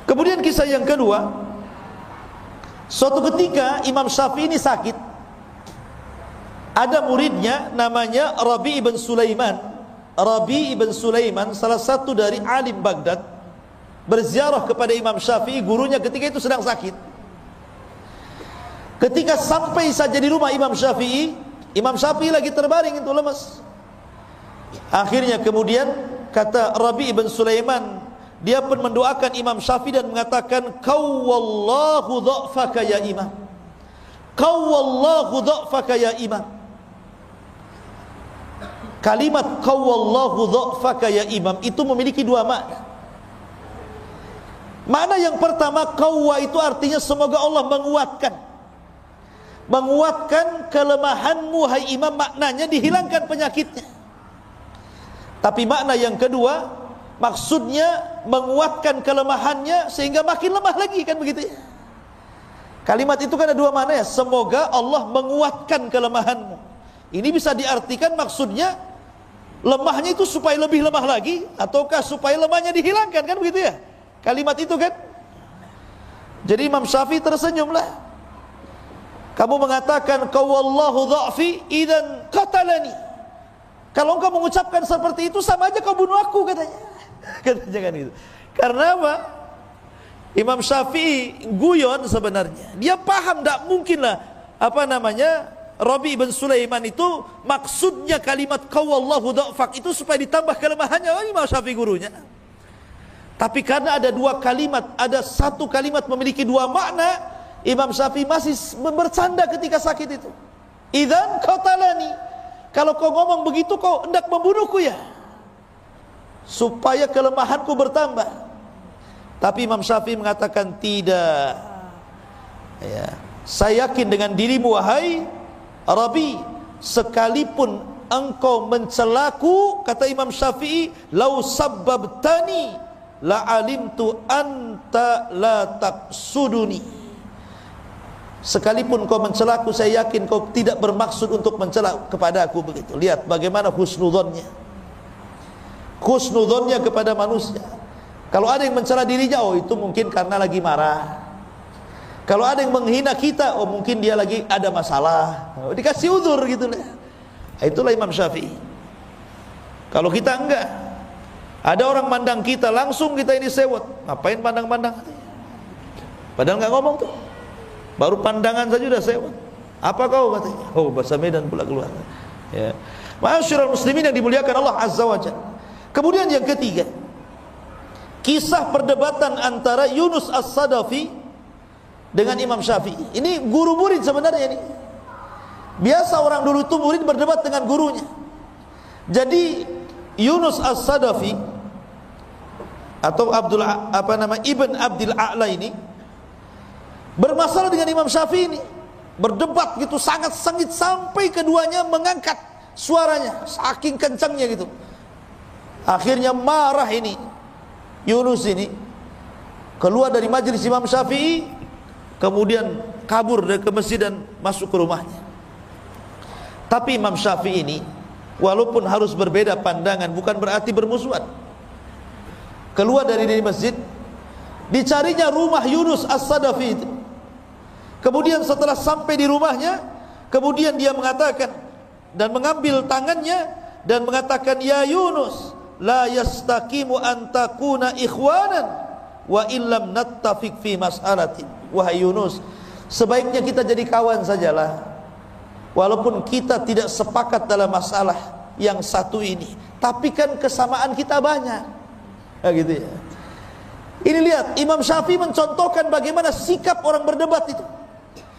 Kemudian kisah yang kedua, suatu ketika Imam Syafi'i ini sakit. Ada muridnya namanya Rabi ibn Sulaiman. Rabi ibn Sulaiman salah satu dari alim Baghdad berziarah kepada Imam Syafi'i gurunya ketika itu sedang sakit. Ketika sampai saja di rumah Imam Syafi'i, Imam Syafi'i lagi terbaring itu lemas. Akhirnya kemudian kata Rabi ibn Sulaiman dia pun mendoakan Imam Syafi'i dan mengatakan kau wallahu dha'faka ya imam. Kau wallahu dha'faka ya imam. Kalimat kau wallahu dha'faka ya imam itu memiliki dua makna. Makna yang pertama kawwa itu artinya semoga Allah menguatkan. Menguatkan kelemahanmu hai imam maknanya dihilangkan penyakitnya. Tapi makna yang kedua maksudnya menguatkan kelemahannya sehingga makin lemah lagi kan begitu ya. Kalimat itu kan ada dua makna ya. Semoga Allah menguatkan kelemahanmu. Ini bisa diartikan maksudnya lemahnya itu supaya lebih lemah lagi ataukah supaya lemahnya dihilangkan kan begitu ya. Kalimat itu kan. Jadi Imam Syafi'i tersenyumlah. Kamu mengatakan kawallahu dha'fi idan qatalani. Kalau engkau mengucapkan seperti itu sama aja kau bunuh aku katanya. Katanya kan. Karena apa? Imam Syafi'i guyon sebenarnya. Dia paham tak mungkinlah apa namanya Rabi bin Sulaiman itu maksudnya kalimat kawallahu dha'fak itu supaya ditambah kelemahannya oh, Imam Syafi'i gurunya. Tapi karena ada dua kalimat, ada satu kalimat memiliki dua makna, Imam Syafi'i masih bercanda ketika sakit itu. Idan qatalani kalau kau ngomong begitu kau hendak membunuhku ya Supaya kelemahanku bertambah Tapi Imam Syafi'i mengatakan tidak ya. Saya yakin dengan dirimu wahai Arabi Sekalipun engkau mencelaku Kata Imam Syafi'i Lau sabbabtani La alimtu anta la taksuduni Sekalipun kau mencelaku saya yakin kau tidak bermaksud untuk mencela kepada aku begitu. Lihat bagaimana husnudonnya. Husnudonnya kepada manusia. Kalau ada yang mencela dirinya, oh itu mungkin karena lagi marah. Kalau ada yang menghina kita, oh mungkin dia lagi ada masalah. Oh, dikasih uzur gitu. Nah, itulah Imam Syafi'i. Kalau kita enggak, ada orang mandang kita langsung kita ini sewot. Ngapain pandang-pandang? Padahal enggak ngomong tuh. Baru pandangan saja sudah sewa. Apa kau katanya? Oh, bahasa Medan pula keluar. Ya. Masyarakat muslimin yang dimuliakan Allah Azza wa Jalla. Kemudian yang ketiga, kisah perdebatan antara Yunus As-Sadafi dengan Imam Syafi'i. Ini guru murid sebenarnya ini. Biasa orang dulu itu murid berdebat dengan gurunya. Jadi Yunus As-Sadafi atau Abdul apa nama Ibn Abdul A'la ini bermasalah dengan Imam Syafi'i ini berdebat gitu sangat sengit sampai keduanya mengangkat suaranya saking kencangnya gitu akhirnya marah ini. Yunus ini keluar dari majlis Imam Syafi'i kemudian kabur dari ke masjid dan masuk ke rumahnya. Tapi Imam Syafi'i ini walaupun harus berbeda pandangan bukan berarti bermusuhan. Keluar dari dari masjid dicarinya rumah Yunus As-Sadafi kemudian setelah sampai di rumahnya kemudian dia mengatakan dan mengambil tangannya dan mengatakan ya Yunus la yastaqimu an takuna ikhwanan wa illam nattafiq fi mas'alatin wahai Yunus sebaiknya kita jadi kawan sajalah walaupun kita tidak sepakat dalam masalah yang satu ini tapi kan kesamaan kita banyak Ya gitu ya. Ini lihat Imam Syafi'i mencontohkan bagaimana sikap orang berdebat itu.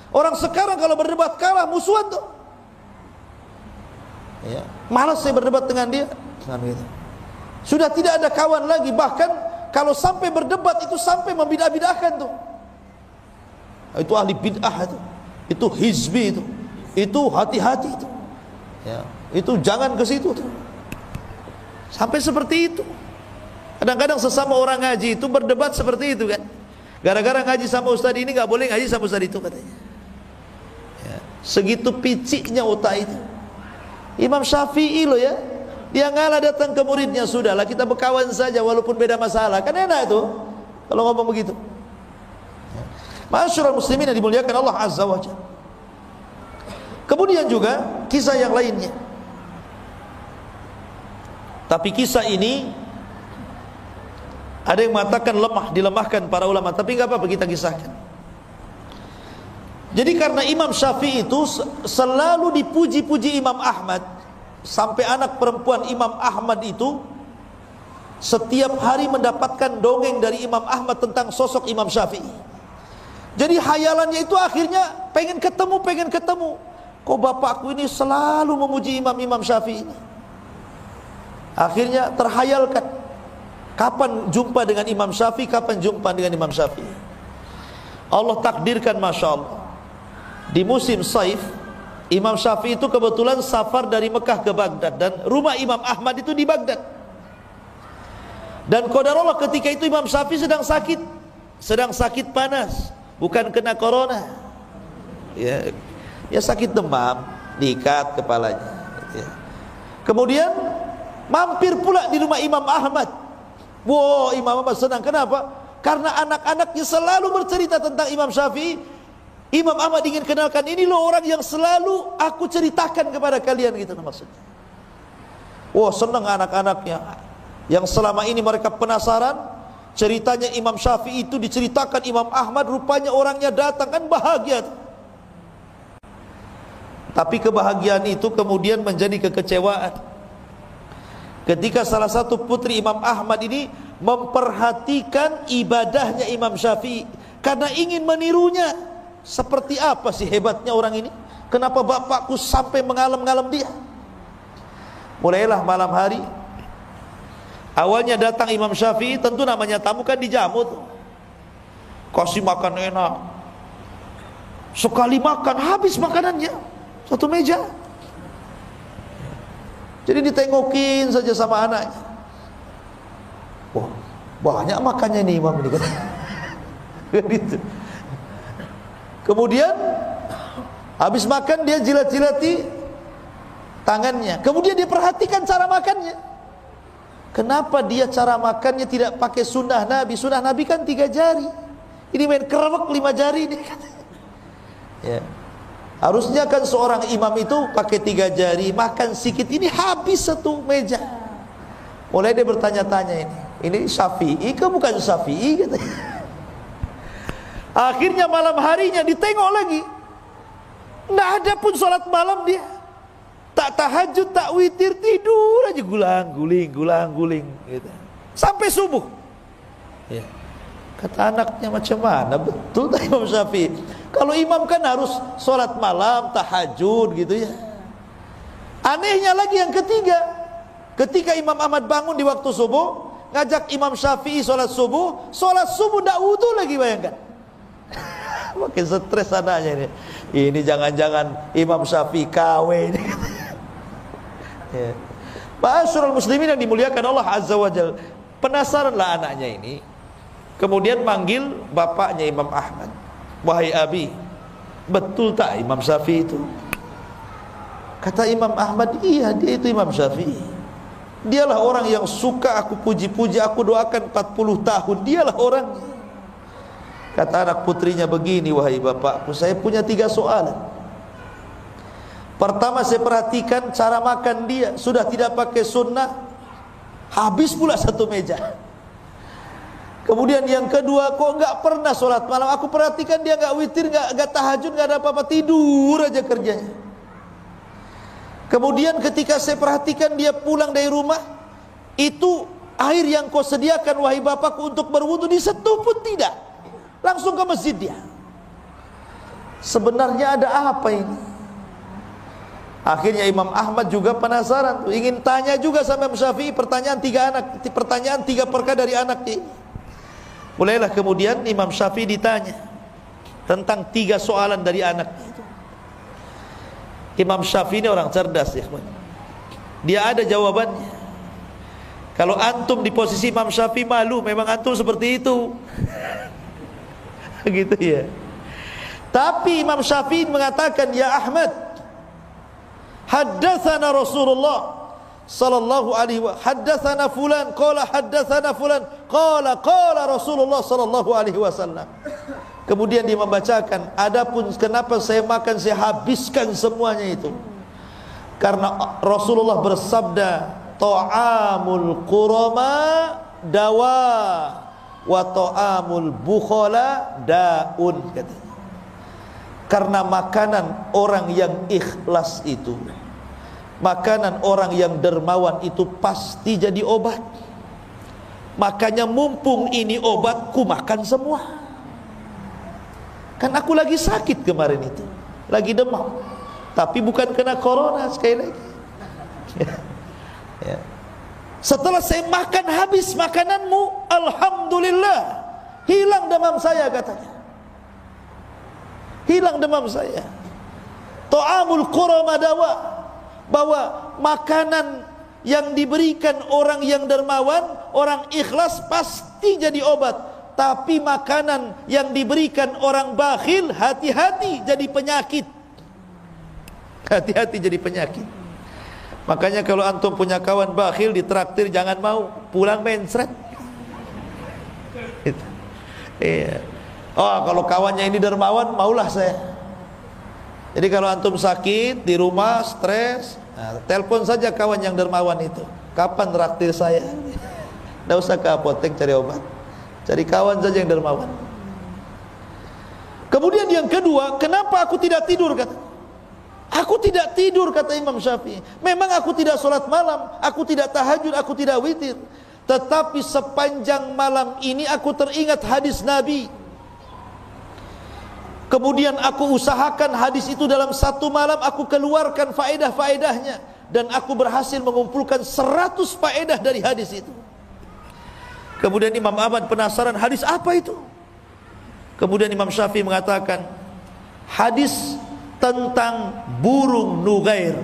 Orang sekarang kalau berdebat kalah musuhan tuh. Ya, malas saya berdebat dengan dia. Kan gitu. Sudah tidak ada kawan lagi bahkan kalau sampai berdebat itu sampai membidah-bidahkan tuh. Itu ahli bid'ah itu. Itu hizbi itu. Itu hati-hati itu. Ya, itu jangan ke situ tuh. Sampai seperti itu. Kadang-kadang sesama orang ngaji itu berdebat seperti itu kan. Gara-gara ngaji sama ustaz ini nggak boleh ngaji sama ustaz itu katanya. Ya. Segitu piciknya otak itu. Imam Syafi'i lo ya, dia ngalah datang ke muridnya sudahlah kita berkawan saja walaupun beda masalah. Kan enak itu kalau ngomong begitu. Ya. Masyurul muslimin yang dimuliakan Allah Azza wa Jalla. Kemudian juga kisah yang lainnya. Tapi kisah ini ada yang mengatakan lemah, dilemahkan para ulama, tapi enggak apa-apa kita kisahkan. Jadi karena Imam Syafi'i itu selalu dipuji-puji Imam Ahmad sampai anak perempuan Imam Ahmad itu setiap hari mendapatkan dongeng dari Imam Ahmad tentang sosok Imam Syafi'i. Jadi hayalannya itu akhirnya pengen ketemu, pengen ketemu. Kok bapakku ini selalu memuji Imam-Imam Syafi'i ini. Akhirnya terhayalkan Kapan jumpa dengan Imam Syafi'i Kapan jumpa dengan Imam Syafi'i Allah takdirkan Masya Allah Di musim saif Imam Syafi'i itu kebetulan safar dari Mekah ke Baghdad Dan rumah Imam Ahmad itu di Baghdad Dan Allah ketika itu Imam Syafi'i sedang sakit Sedang sakit panas Bukan kena corona Ya, ya sakit demam Diikat kepalanya ya. Kemudian Mampir pula di rumah Imam Ahmad Wow, Imam Ahmad senang. Kenapa? Karena anak-anaknya selalu bercerita tentang Imam Syafi'i. Imam Ahmad ingin kenalkan ini loh orang yang selalu aku ceritakan kepada kalian gitu maksudnya. Wow, senang anak-anaknya. Yang selama ini mereka penasaran ceritanya Imam Syafi'i itu diceritakan Imam Ahmad rupanya orangnya datang kan bahagia. Tapi kebahagiaan itu kemudian menjadi kekecewaan. Ketika salah satu putri Imam Ahmad ini memperhatikan ibadahnya Imam Syafi'i karena ingin menirunya. Seperti apa sih hebatnya orang ini? Kenapa bapakku sampai mengalam-ngalam dia? Mulailah malam hari. Awalnya datang Imam Syafi'i, tentu namanya tamu kan dijamu tuh. Kasih makan enak. Sekali makan habis makanannya. Satu meja. Jadi ditengokin saja sama anaknya. Wah, banyak makannya nih imam ini kan. gitu. Kemudian habis makan dia jilat-jilati tangannya. Kemudian dia perhatikan cara makannya. Kenapa dia cara makannya tidak pakai sunnah Nabi? Sunnah Nabi kan tiga jari. Ini main kerewek lima jari ini. Ya. Harusnya kan seorang imam itu pakai tiga jari, makan sedikit. Ini habis satu meja. Mulai dia bertanya-tanya ini. Ini syafi'i ke bukan syafi'i? Katanya. Akhirnya malam harinya ditengok lagi. Tidak ada pun sholat malam dia. Tak tahajud, tak witir, tidur aja gulang, guling, gulang, guling. Gitu. Sampai subuh. Ya. Kata anaknya macam mana? Betul tak Imam Syafi'i? Kalau imam kan harus sholat malam, tahajud gitu ya. Anehnya lagi yang ketiga, ketika Imam Ahmad bangun di waktu subuh, ngajak Imam Syafi'i sholat subuh, sholat subuh tidak wudhu lagi bayangkan. Makin stres anaknya ini. Ini jangan-jangan Imam Syafi'i KW ini. ya. Ma'asyiral muslimin yang dimuliakan Allah Azza wa Jal. Penasaranlah anaknya ini. Kemudian manggil bapaknya Imam Ahmad. Wahai Abi, betul tak Imam Syafi'i itu? Kata Imam Ahmad, iya dia itu Imam Syafi'i. Dialah orang yang suka aku puji-puji, aku doakan 40 tahun. Dialah orang. Kata anak putrinya begini, wahai bapakku, saya punya tiga soalan. Pertama saya perhatikan cara makan dia, sudah tidak pakai sunnah, habis pula satu meja. Kemudian yang kedua, kok enggak pernah sholat malam? Aku perhatikan dia enggak witir, enggak enggak tahajud, enggak ada apa-apa, tidur aja kerjanya. Kemudian ketika saya perhatikan dia pulang dari rumah, itu air yang kau sediakan wahai bapakku untuk berwudu disetuh pun tidak. Langsung ke masjid dia. Sebenarnya ada apa ini? Akhirnya Imam Ahmad juga penasaran, ingin tanya juga sama Imam Syafi'i pertanyaan tiga anak, pertanyaan tiga perkara dari anak ini. Mulailah kemudian Imam Syafi'i ditanya tentang tiga soalan dari anak itu. Imam Syafi'i ini orang cerdas ya Dia ada jawabannya. Kalau antum di posisi Imam Syafi'i malu, memang antum seperti itu. gitu ya. Tapi Imam Syafi'i mengatakan, "Ya Ahmad, haddatsana Rasulullah sallallahu alaihi wa haddatsana fulan qala haddatsana fulan qala qala Rasulullah sallallahu alaihi wasallam." Kemudian dia membacakan, adapun kenapa saya makan saya habiskan semuanya itu. Karena Rasulullah bersabda, ta'amul qurama dawa wa ta'amul bukhala daun katanya. Karena makanan orang yang ikhlas itu Makanan orang yang dermawan itu pasti jadi obat Makanya mumpung ini obat ku makan semua Kan aku lagi sakit kemarin itu. Lagi demam. Tapi bukan kena corona sekali lagi. ya. Setelah saya makan habis makananmu, alhamdulillah hilang demam saya katanya. Hilang demam saya. Ta'amul qura madawa bahwa makanan yang diberikan orang yang dermawan, orang ikhlas pasti jadi obat tapi makanan yang diberikan orang bakhil hati-hati jadi penyakit hati-hati jadi penyakit makanya kalau antum punya kawan bakhil ditraktir jangan mau. Pulang mencret. Iya. Oh kalau kawannya ini dermawan maulah saya. Jadi kalau antum sakit di rumah stres nah, telepon saja kawan yang dermawan itu. Kapan traktir saya? Tidak usah ke apotek cari obat. Cari kawan saja yang dermawan. Kemudian yang kedua, kenapa aku tidak tidur kata? Aku tidak tidur kata Imam Syafi'i. Memang aku tidak solat malam, aku tidak tahajud, aku tidak witir. Tetapi sepanjang malam ini aku teringat hadis Nabi. Kemudian aku usahakan hadis itu dalam satu malam aku keluarkan faedah-faedahnya dan aku berhasil mengumpulkan seratus faedah dari hadis itu. Kemudian Imam Ahmad penasaran hadis apa itu? Kemudian Imam Syafi'i mengatakan hadis tentang burung nugair.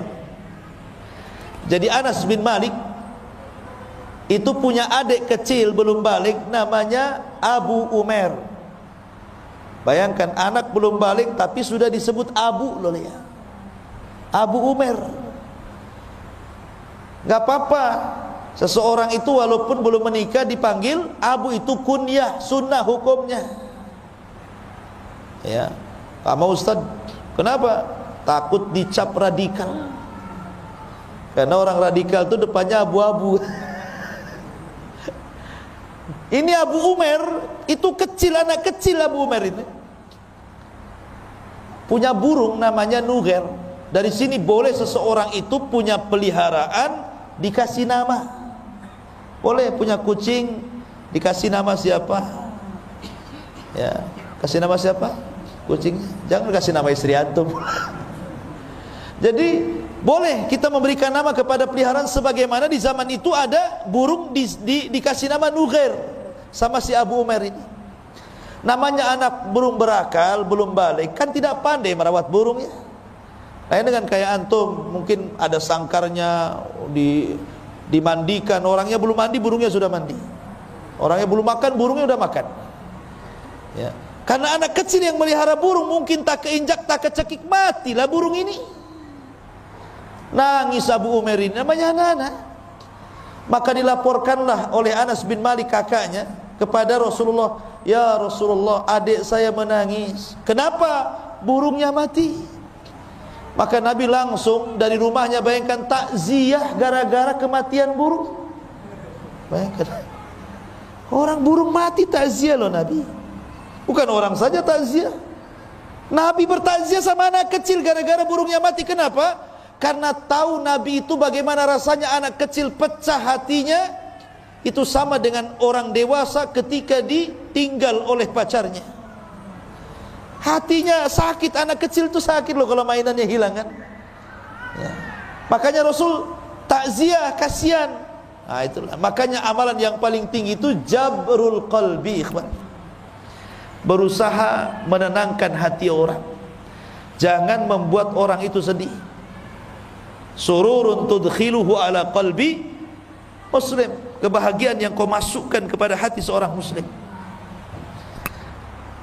Jadi Anas bin Malik itu punya adik kecil belum balik namanya Abu Umar. Bayangkan anak belum balik tapi sudah disebut Abu loh ya. Abu Umar. Gak apa-apa Seseorang itu walaupun belum menikah dipanggil abu itu kunyah sunnah hukumnya. Ya, mau Ustaz, kenapa? Takut dicap radikal. Karena orang radikal itu depannya abu-abu. ini Abu Umar itu kecil anak kecil Abu Umar ini. Punya burung namanya Nuger. Dari sini boleh seseorang itu punya peliharaan dikasih nama. Boleh punya kucing dikasih nama siapa? Ya, kasih nama siapa? Kucing. Jangan kasih nama istri antum. Jadi boleh kita memberikan nama kepada peliharaan sebagaimana di zaman itu ada burung di, di, dikasih nama Nughair sama si Abu Umar ini. Namanya anak burung berakal, belum balik, kan tidak pandai merawat burung ya. Lain dengan kayak antum, mungkin ada sangkarnya di dimandikan, orangnya belum mandi, burungnya sudah mandi. Orangnya belum makan, burungnya sudah makan. Ya. Karena anak kecil yang melihara burung mungkin tak keinjak, tak kecekik, matilah burung ini. Nangis Abu Umar ini namanya anak-anak. Maka dilaporkanlah oleh Anas bin Malik kakaknya kepada Rasulullah, "Ya Rasulullah, adik saya menangis. Kenapa? Burungnya mati." Maka Nabi langsung dari rumahnya bayangkan takziah gara-gara kematian burung. Bayangkan. Orang burung mati takziah loh Nabi. Bukan orang saja takziah. Nabi bertakziah sama anak kecil gara-gara burungnya mati. Kenapa? Karena tahu Nabi itu bagaimana rasanya anak kecil pecah hatinya itu sama dengan orang dewasa ketika ditinggal oleh pacarnya. Hatinya sakit anak kecil itu sakit loh kalau mainannya hilang kan. Ya. Makanya Rasul takziah kasihan. Nah itulah. Makanya amalan yang paling tinggi itu jabrul qalbi ikhwan. Berusaha menenangkan hati orang. Jangan membuat orang itu sedih. Sururun tudkhiluhu ala qalbi muslim. Kebahagiaan yang kau masukkan kepada hati seorang muslim.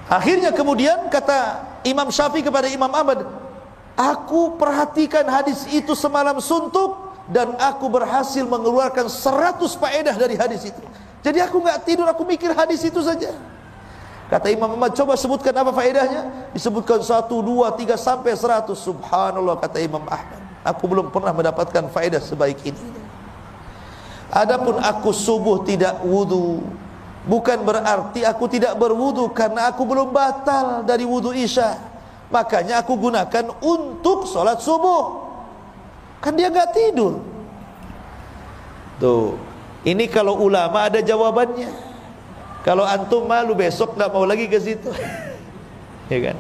Akhirnya kemudian kata Imam Syafi'i kepada Imam Ahmad aku perhatikan hadis itu semalam suntuk dan aku berhasil mengeluarkan 100 faedah dari hadis itu. Jadi aku enggak tidur aku mikir hadis itu saja Kata Imam Ahmad, coba sebutkan apa faedahnya? Disebutkan 1, 2, 3 sampai 100. Subhanallah kata Imam Ahmad. Aku belum pernah mendapatkan faedah sebaik ini. Adapun aku subuh tidak wudu, bukan berarti aku tidak berwudu karena aku belum batal dari wudu isya. Makanya aku gunakan untuk solat subuh. Kan dia nggak tidur. Tuh, ini kalau ulama ada jawabannya. Kalau antum malu besok nggak mau lagi ke situ, ya kan?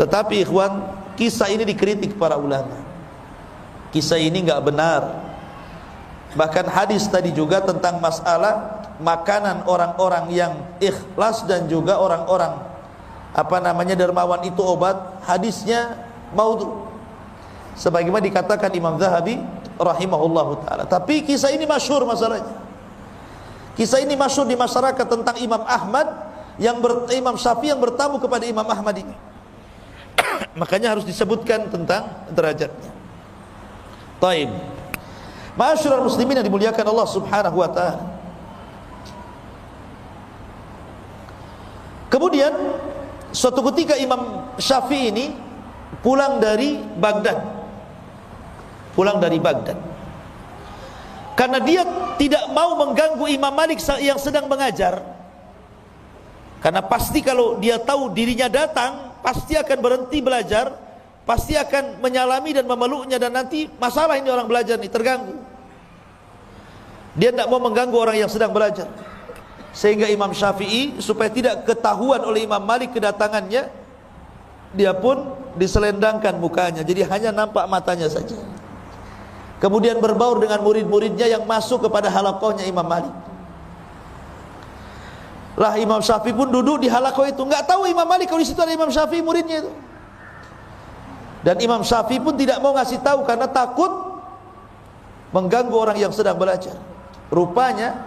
Tetapi ikhwan, kisah ini dikritik para ulama. Kisah ini enggak benar. Bahkan hadis tadi juga tentang masalah makanan orang-orang yang ikhlas dan juga orang-orang apa namanya dermawan itu obat hadisnya maudhu. Sebagaimana dikatakan Imam Zahabi rahimahullahu taala. Tapi kisah ini masyhur masalahnya kisah ini masyhur di masyarakat tentang Imam Ahmad yang ber, Imam Syafi'i yang bertamu kepada Imam Ahmad ini makanya harus disebutkan tentang derajatnya Taib. Masyurul muslimin yang dimuliakan Allah Subhanahu wa taala. Kemudian suatu ketika Imam Syafi'i ini pulang dari Baghdad. Pulang dari Baghdad. Karena dia tidak mau mengganggu Imam Malik yang sedang mengajar. Karena pasti kalau dia tahu dirinya datang, pasti akan berhenti belajar pasti akan menyalami dan memeluknya dan nanti masalah ini orang belajar ini terganggu. Dia tidak mau mengganggu orang yang sedang belajar. Sehingga Imam Syafi'i supaya tidak ketahuan oleh Imam Malik kedatangannya, dia pun diselendangkan mukanya. Jadi hanya nampak matanya saja. Kemudian berbaur dengan murid-muridnya yang masuk kepada halakohnya Imam Malik. Lah Imam Syafi'i pun duduk di halakoh itu. Enggak tahu Imam Malik kalau di situ ada Imam Syafi'i muridnya itu. Dan Imam Syafi'i pun tidak mau ngasih tahu karena takut mengganggu orang yang sedang belajar. Rupanya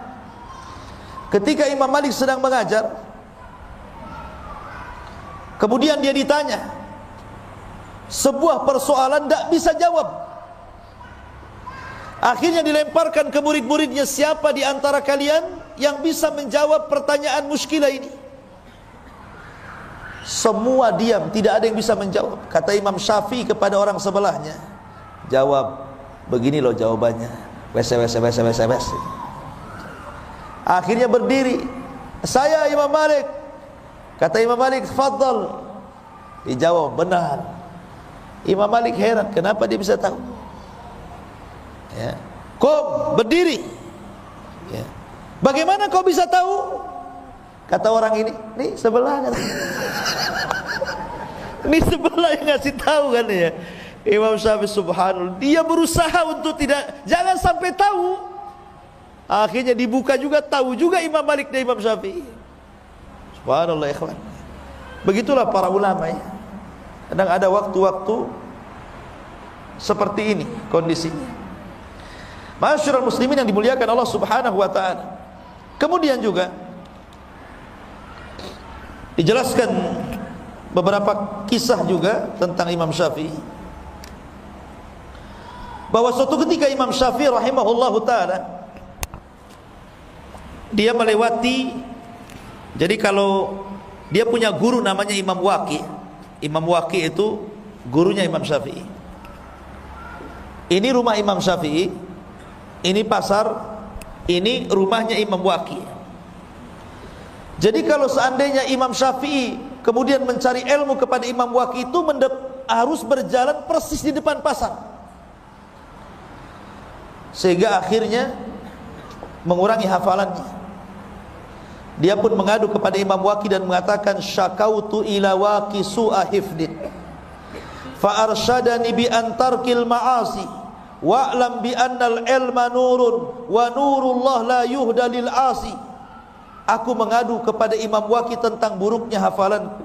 ketika Imam Malik sedang mengajar kemudian dia ditanya sebuah persoalan tidak bisa jawab. Akhirnya dilemparkan ke murid-muridnya siapa di antara kalian yang bisa menjawab pertanyaan muskilah ini. Semua diam, tidak ada yang bisa menjawab. Kata Imam Syafi'i kepada orang sebelahnya, jawab, begini loh jawabannya. Wes wes wes wes wes. Akhirnya berdiri, saya Imam Malik. Kata Imam Malik, fadl. Dijawab, benar. Imam Malik heran, kenapa dia bisa tahu? Ya. Berdiri. Ya. Bagaimana kau bisa tahu? Kata orang ini, nih sebelah kan. ini sebelah yang ngasih tahu kan ya. Imam Syafi'i subhanallah dia berusaha untuk tidak jangan sampai tahu akhirnya dibuka juga tahu juga Imam Malik dan Imam Syafi'i subhanallah ikhwan begitulah para ulama ya kadang ada waktu-waktu seperti ini kondisinya Masyurul muslimin yang dimuliakan Allah subhanahu wa ta'ala. Kemudian juga Dijelaskan beberapa kisah juga tentang Imam Syafi'i. Bahwa suatu ketika Imam Syafi'i rahimahullahu taala dia melewati jadi kalau dia punya guru namanya Imam Waqi Imam Waqi itu gurunya Imam Syafi'i. Ini rumah Imam Syafi'i ini pasar ini rumahnya Imam Waqi jadi kalau seandainya Imam Syafi'i kemudian mencari ilmu kepada Imam Waqi itu harus berjalan persis di depan pasar. Sehingga akhirnya mengurangi hafalannya. Dia pun mengadu kepada Imam Waqi dan mengatakan syakautu ila waqi su'a hifdin. Fa arsyadani bi antarkil ma'asi wa'lam bi annal ilma nurun wa nurullah la yuhda lil asi. Aku mengadu kepada Imam Waqi tentang buruknya hafalanku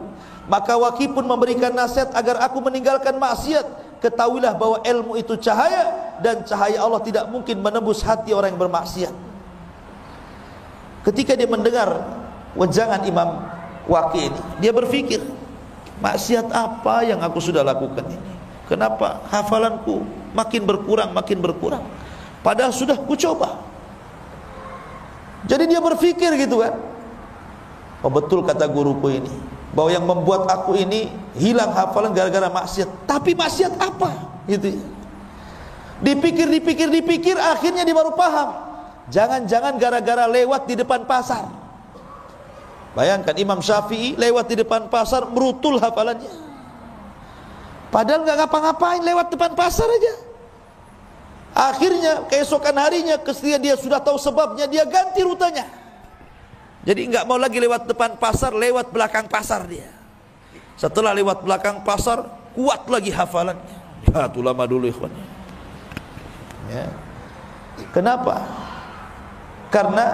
maka Waqi pun memberikan nasihat agar aku meninggalkan maksiat. Ketahuilah bahwa ilmu itu cahaya dan cahaya Allah tidak mungkin menembus hati orang yang bermaksiat. Ketika dia mendengar wejangan Imam Waqi ini dia berpikir maksiat apa yang aku sudah lakukan ini kenapa hafalanku makin berkurang makin berkurang padahal sudah ku coba jadi dia berpikir gitu kan oh betul kata guruku ini bahwa yang membuat aku ini hilang hafalan gara-gara maksiat. Tapi maksiat apa? Gitu. Dipikir, dipikir, dipikir, akhirnya dia baru paham. Jangan-jangan gara-gara lewat di depan pasar. Bayangkan Imam Syafi'i lewat di depan pasar merutul hafalannya. Padahal nggak ngapa-ngapain lewat depan pasar aja. Akhirnya keesokan harinya ketika dia sudah tahu sebabnya dia ganti rutenya. Jadi enggak mau lagi lewat depan pasar, lewat belakang pasar dia. Setelah lewat belakang pasar, kuat lagi hafalannya. Ya, itu lama dulu ikhwan. Ya. Kenapa? Karena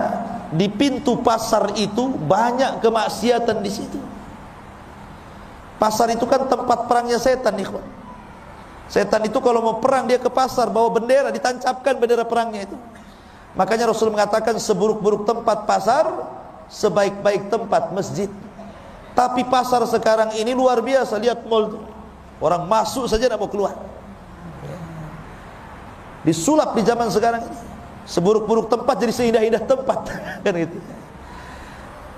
di pintu pasar itu banyak kemaksiatan di situ. Pasar itu kan tempat perangnya setan ikhwan. Setan itu kalau mau perang dia ke pasar bawa bendera ditancapkan bendera perangnya itu. Makanya Rasul mengatakan seburuk-buruk tempat pasar sebaik-baik tempat masjid. Tapi pasar sekarang ini luar biasa, lihat mall Orang masuk saja tidak mau keluar. Disulap di zaman sekarang ini. Seburuk-buruk tempat jadi seindah-indah tempat. kan gitu.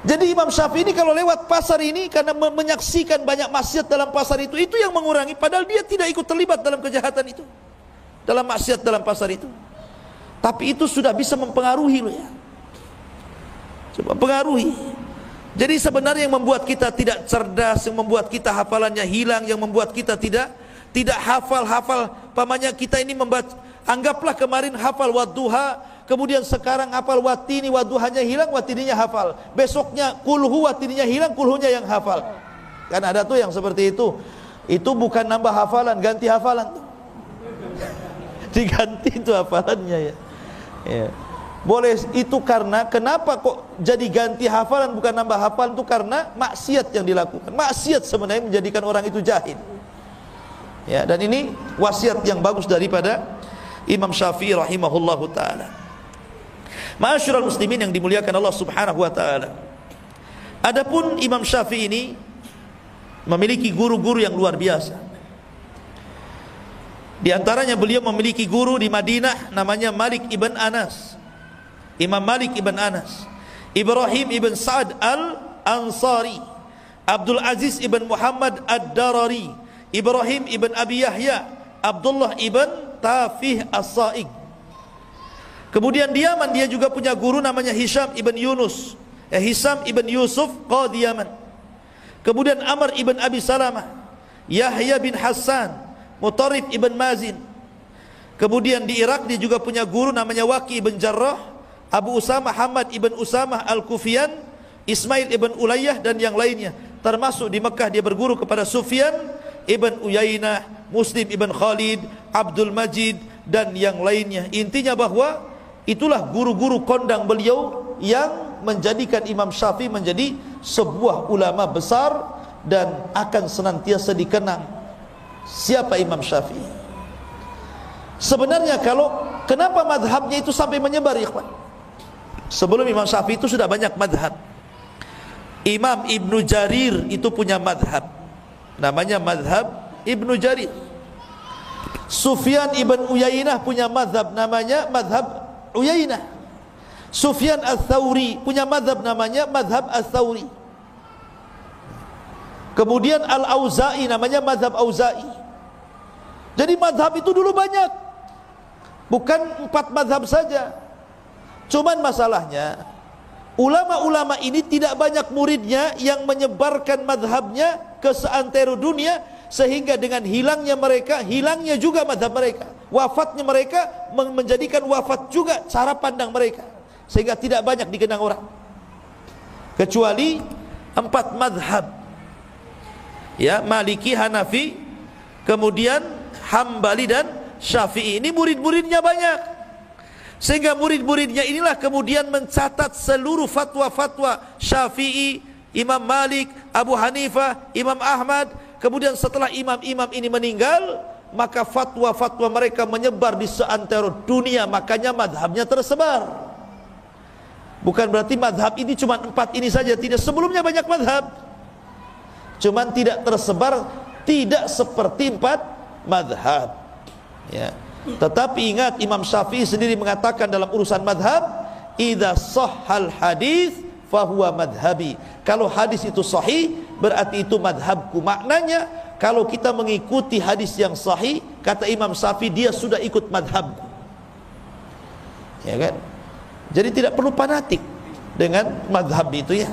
Jadi Imam Syafi'i ini kalau lewat pasar ini karena menyaksikan banyak maksiat dalam pasar itu, itu yang mengurangi padahal dia tidak ikut terlibat dalam kejahatan itu. Dalam maksiat dalam pasar itu. Tapi itu sudah bisa mempengaruhi loh ya. Coba pengaruhi. Jadi sebenarnya yang membuat kita tidak cerdas, yang membuat kita hafalannya hilang, yang membuat kita tidak tidak hafal-hafal pamannya kita ini membaca anggaplah kemarin hafal wadduha kemudian sekarang hafal watini wadduhanya hilang watininya hafal besoknya kulhu watininya hilang kulhunya yang hafal kan ada tuh yang seperti itu itu bukan nambah hafalan ganti hafalan diganti itu hafalannya ya, ya. Boleh itu karena kenapa kok jadi ganti hafalan bukan nambah hafalan itu karena maksiat yang dilakukan. Maksiat sebenarnya menjadikan orang itu jahil. Ya, dan ini wasiat yang bagus daripada Imam Syafi'i rahimahullahu taala. Ma'asyiral muslimin yang dimuliakan Allah Subhanahu wa taala. Adapun Imam Syafi'i ini memiliki guru-guru yang luar biasa. Di antaranya beliau memiliki guru di Madinah namanya Malik ibn Anas. Imam Malik ibn Anas Ibrahim ibn Sa'ad al-Ansari Abdul Aziz ibn Muhammad ad-Darari Ibrahim ibn Abi Yahya Abdullah ibn Tafih as-Sa'ig Kemudian di Yaman dia juga punya guru namanya Hisham ibn Yunus. Eh, Hisham ibn Yusuf qadi Yaman Kemudian Amr ibn Abi Salamah Yahya bin Hassan Mutarif ibn Mazin. Kemudian di Irak dia juga punya guru namanya Waqi ibn Jarrah Abu Usama Hamad ibn Usama Al-Kufian Ismail ibn Ulayyah dan yang lainnya. Termasuk di Mekah dia berguru kepada Sufyan Ibn Uyainah, Muslim Ibn Khalid, Abdul Majid dan yang lainnya. Intinya bahwa itulah guru-guru kondang beliau yang menjadikan Imam Syafi'i menjadi sebuah ulama besar dan akan senantiasa dikenang siapa Imam Syafi'i. Sebenarnya kalau kenapa madhabnya itu sampai menyebar ikhwan? Sebelum Imam Syafi'i itu sudah banyak madhab. Imam Ibnu Jarir itu punya madhab. Namanya madhab Ibnu Jarir. Sufyan Ibn Uyainah punya madhab namanya madhab Uyainah. Sufyan Al-Thawri punya madhab namanya madhab Al-Thawri. Kemudian Al-Auza'i namanya madhab Auza'i. Jadi madhab itu dulu banyak. Bukan empat madhab saja. Cuman masalahnya ulama-ulama ini tidak banyak muridnya yang menyebarkan madhabnya ke seantero dunia sehingga dengan hilangnya mereka hilangnya juga madhab mereka. Wafatnya mereka menjadikan wafat juga cara pandang mereka. Sehingga tidak banyak dikenang orang. Kecuali empat madhab. Ya Maliki Hanafi kemudian Hambali dan Syafi'i. Ini murid-muridnya banyak. Sehingga murid-muridnya inilah kemudian mencatat seluruh fatwa-fatwa Syafi'i, Imam Malik, Abu Hanifah, Imam Ahmad. Kemudian setelah imam-imam ini meninggal, maka fatwa-fatwa mereka menyebar di seantero dunia. Makanya madhabnya tersebar. Bukan berarti madhab ini cuma empat ini saja. Tidak sebelumnya banyak madhab. Cuma tidak tersebar, tidak seperti empat madhab. Ya. Tetapi ingat Imam Syafi'i sendiri mengatakan dalam urusan madhab, "Idza sahhal hadis fahuwa madhabi." Kalau hadis itu sahih, berarti itu madhabku. Maknanya kalau kita mengikuti hadis yang sahih, kata Imam Syafi'i dia sudah ikut madhabku. Ya kan? Jadi tidak perlu fanatik dengan madhab itu ya.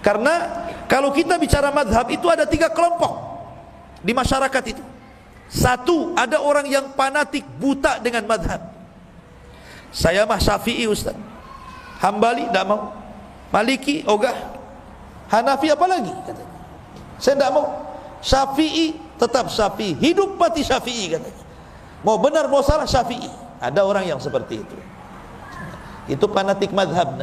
Karena kalau kita bicara madhab itu ada tiga kelompok di masyarakat itu. Satu, ada orang yang fanatik buta dengan madhab. Saya mah syafi'i Ustaz. Hambali tidak mau. Maliki, ogah. Hanafi apa lagi? Saya tidak mau. Syafi'i, tetap syafi'i. Hidup mati syafi'i katanya. Mau benar mau salah syafi'i. Ada orang yang seperti itu. Itu fanatik madhab.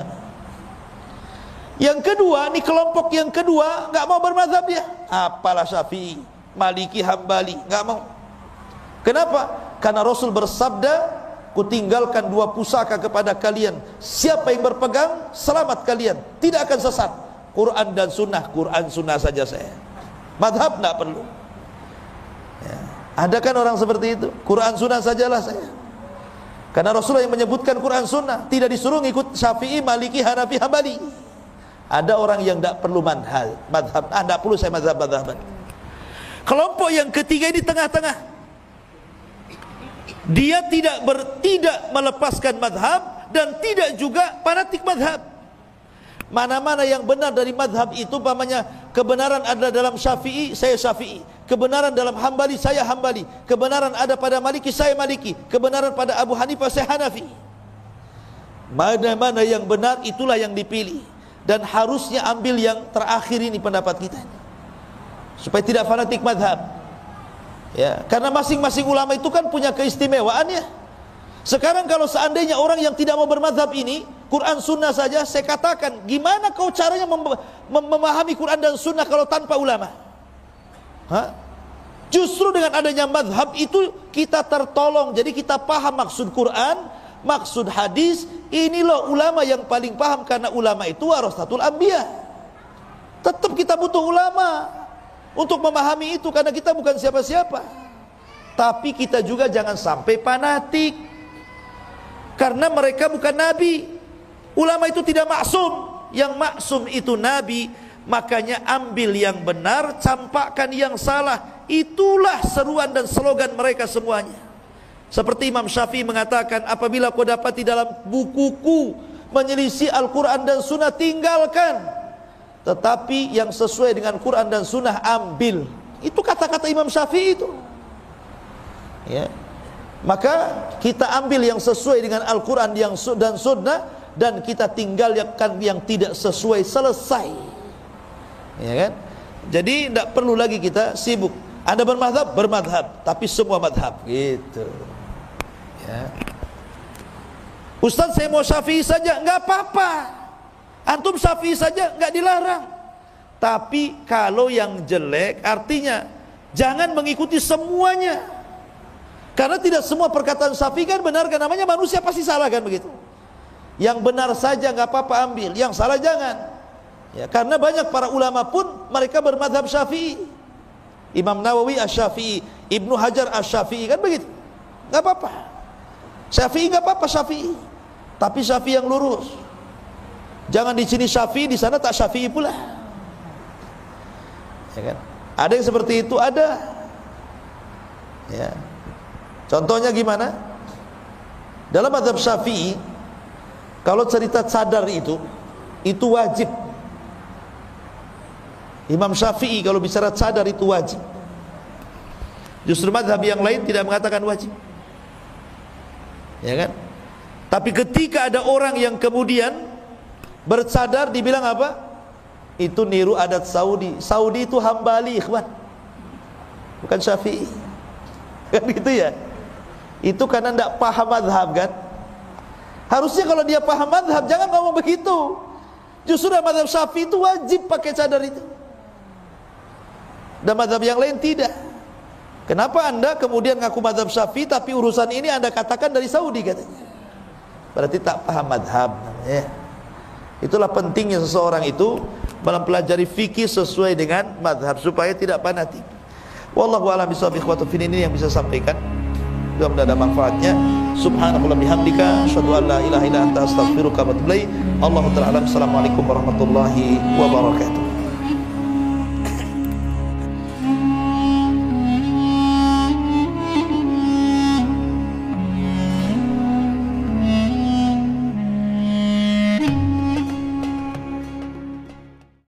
Yang kedua, ini kelompok yang kedua, nggak mau bermadhab ya. Apalah syafi'i. Maliki, Hambali, nggak mau. Kenapa? Karena Rasul bersabda, "Kutinggalkan dua pusaka kepada kalian. Siapa yang berpegang, selamat kalian, tidak akan sesat." Quran dan sunnah, Quran sunnah saja saya. Madhab tidak perlu. Ya. Ada kan orang seperti itu? Quran sunnah sajalah saya. Karena Rasulullah yang menyebutkan Quran sunnah, tidak disuruh ikut Syafi'i, Maliki, Hanafi, Hambali. Ada orang yang tidak perlu madhab, madhab. Ah, tidak perlu saya madhab, madhab. Kelompok yang ketiga ini tengah-tengah. Dia tidak ber, tidak melepaskan madhab dan tidak juga fanatik madhab. Mana-mana yang benar dari madhab itu pamannya kebenaran ada dalam syafi'i, saya syafi'i. Kebenaran dalam hambali, saya hambali. Kebenaran ada pada maliki, saya maliki. Kebenaran pada Abu Hanifah, saya hanafi. Mana-mana yang benar itulah yang dipilih. Dan harusnya ambil yang terakhir ini pendapat kita. Supaya tidak fanatik madhab. Ya, karena masing-masing ulama itu kan punya keistimewaan ya. Sekarang kalau seandainya orang yang tidak mau bermadhab ini, Quran Sunnah saja, saya katakan, gimana kau caranya mem mem memahami Quran dan Sunnah kalau tanpa ulama? Hah? Justru dengan adanya madhab itu kita tertolong, jadi kita paham maksud Quran, maksud hadis. Ini loh ulama yang paling paham karena ulama itu warasatul ambiyah. Tetap kita butuh ulama untuk memahami itu karena kita bukan siapa-siapa. Tapi kita juga jangan sampai fanatik. Karena mereka bukan nabi. Ulama itu tidak maksum. Yang maksum itu nabi. Makanya ambil yang benar, campakkan yang salah. Itulah seruan dan slogan mereka semuanya. Seperti Imam Syafi'i mengatakan, apabila kau dapat di dalam bukuku menyelisih Al-Quran dan Sunnah, tinggalkan. Tetapi yang sesuai dengan Quran dan Sunnah ambil. Itu kata-kata Imam Syafi'i itu. Ya. Maka kita ambil yang sesuai dengan Al-Quran dan Sunnah dan kita tinggalkan yang tidak sesuai selesai. Ya kan? Jadi tidak perlu lagi kita sibuk. Anda bermadhab, bermadhab, tapi semua madhab gitu. Ya. Ustaz saya mau syafi'i saja, nggak apa-apa. Antum syafi'i saja, nggak dilarang. Tapi kalau yang jelek, artinya jangan mengikuti semuanya. Karena tidak semua perkataan syafi'i kan benar kan namanya manusia pasti salah kan begitu. Yang benar saja nggak apa-apa ambil, yang salah jangan. Ya, karena banyak para ulama pun mereka bermadhab syafi'i. Imam Nawawi Asy-Syafi'i, Ibnu Hajar Asy-Syafi'i kan begitu. Enggak apa-apa. Syafi'i enggak apa-apa Syafi'i. Tapi Syafi'i yang lurus. Jangan di sini Syafi'i, di sana tak Syafi'i pula. Ya kan? Ada yang seperti itu ada. Ya. Contohnya gimana? Dalam mazhab Syafi'i kalau cerita sadar itu itu wajib Imam Syafi'i kalau bicara sadar itu wajib. Justru madhab yang lain tidak mengatakan wajib. Ya kan? Tapi ketika ada orang yang kemudian bersadar dibilang apa? Itu niru adat Saudi. Saudi itu hambali, ikhwan. Bukan Syafi'i. Kan gitu ya? Itu karena tidak paham madhab kan? Harusnya kalau dia paham madhab jangan ngomong begitu. Justru madhab Syafi'i itu wajib pakai cadar itu. Dan madhab yang lain tidak. Kenapa anda kemudian ngaku madhab syafi'i tapi urusan ini anda katakan dari Saudi katanya? Berarti tak paham madhab ya. itulah pentingnya seseorang itu mempelajari fikih sesuai dengan madhab supaya tidak fanatik. Wallahu a'lam bishawab ikhwatu ini yang bisa sampaikan mudah-mudahan ada manfaatnya. Subhanakallah bihamdika asyhadu an la ilaha illa anta astaghfiruka wa atubu Allahu ta'ala assalamualaikum warahmatullahi wabarakatuh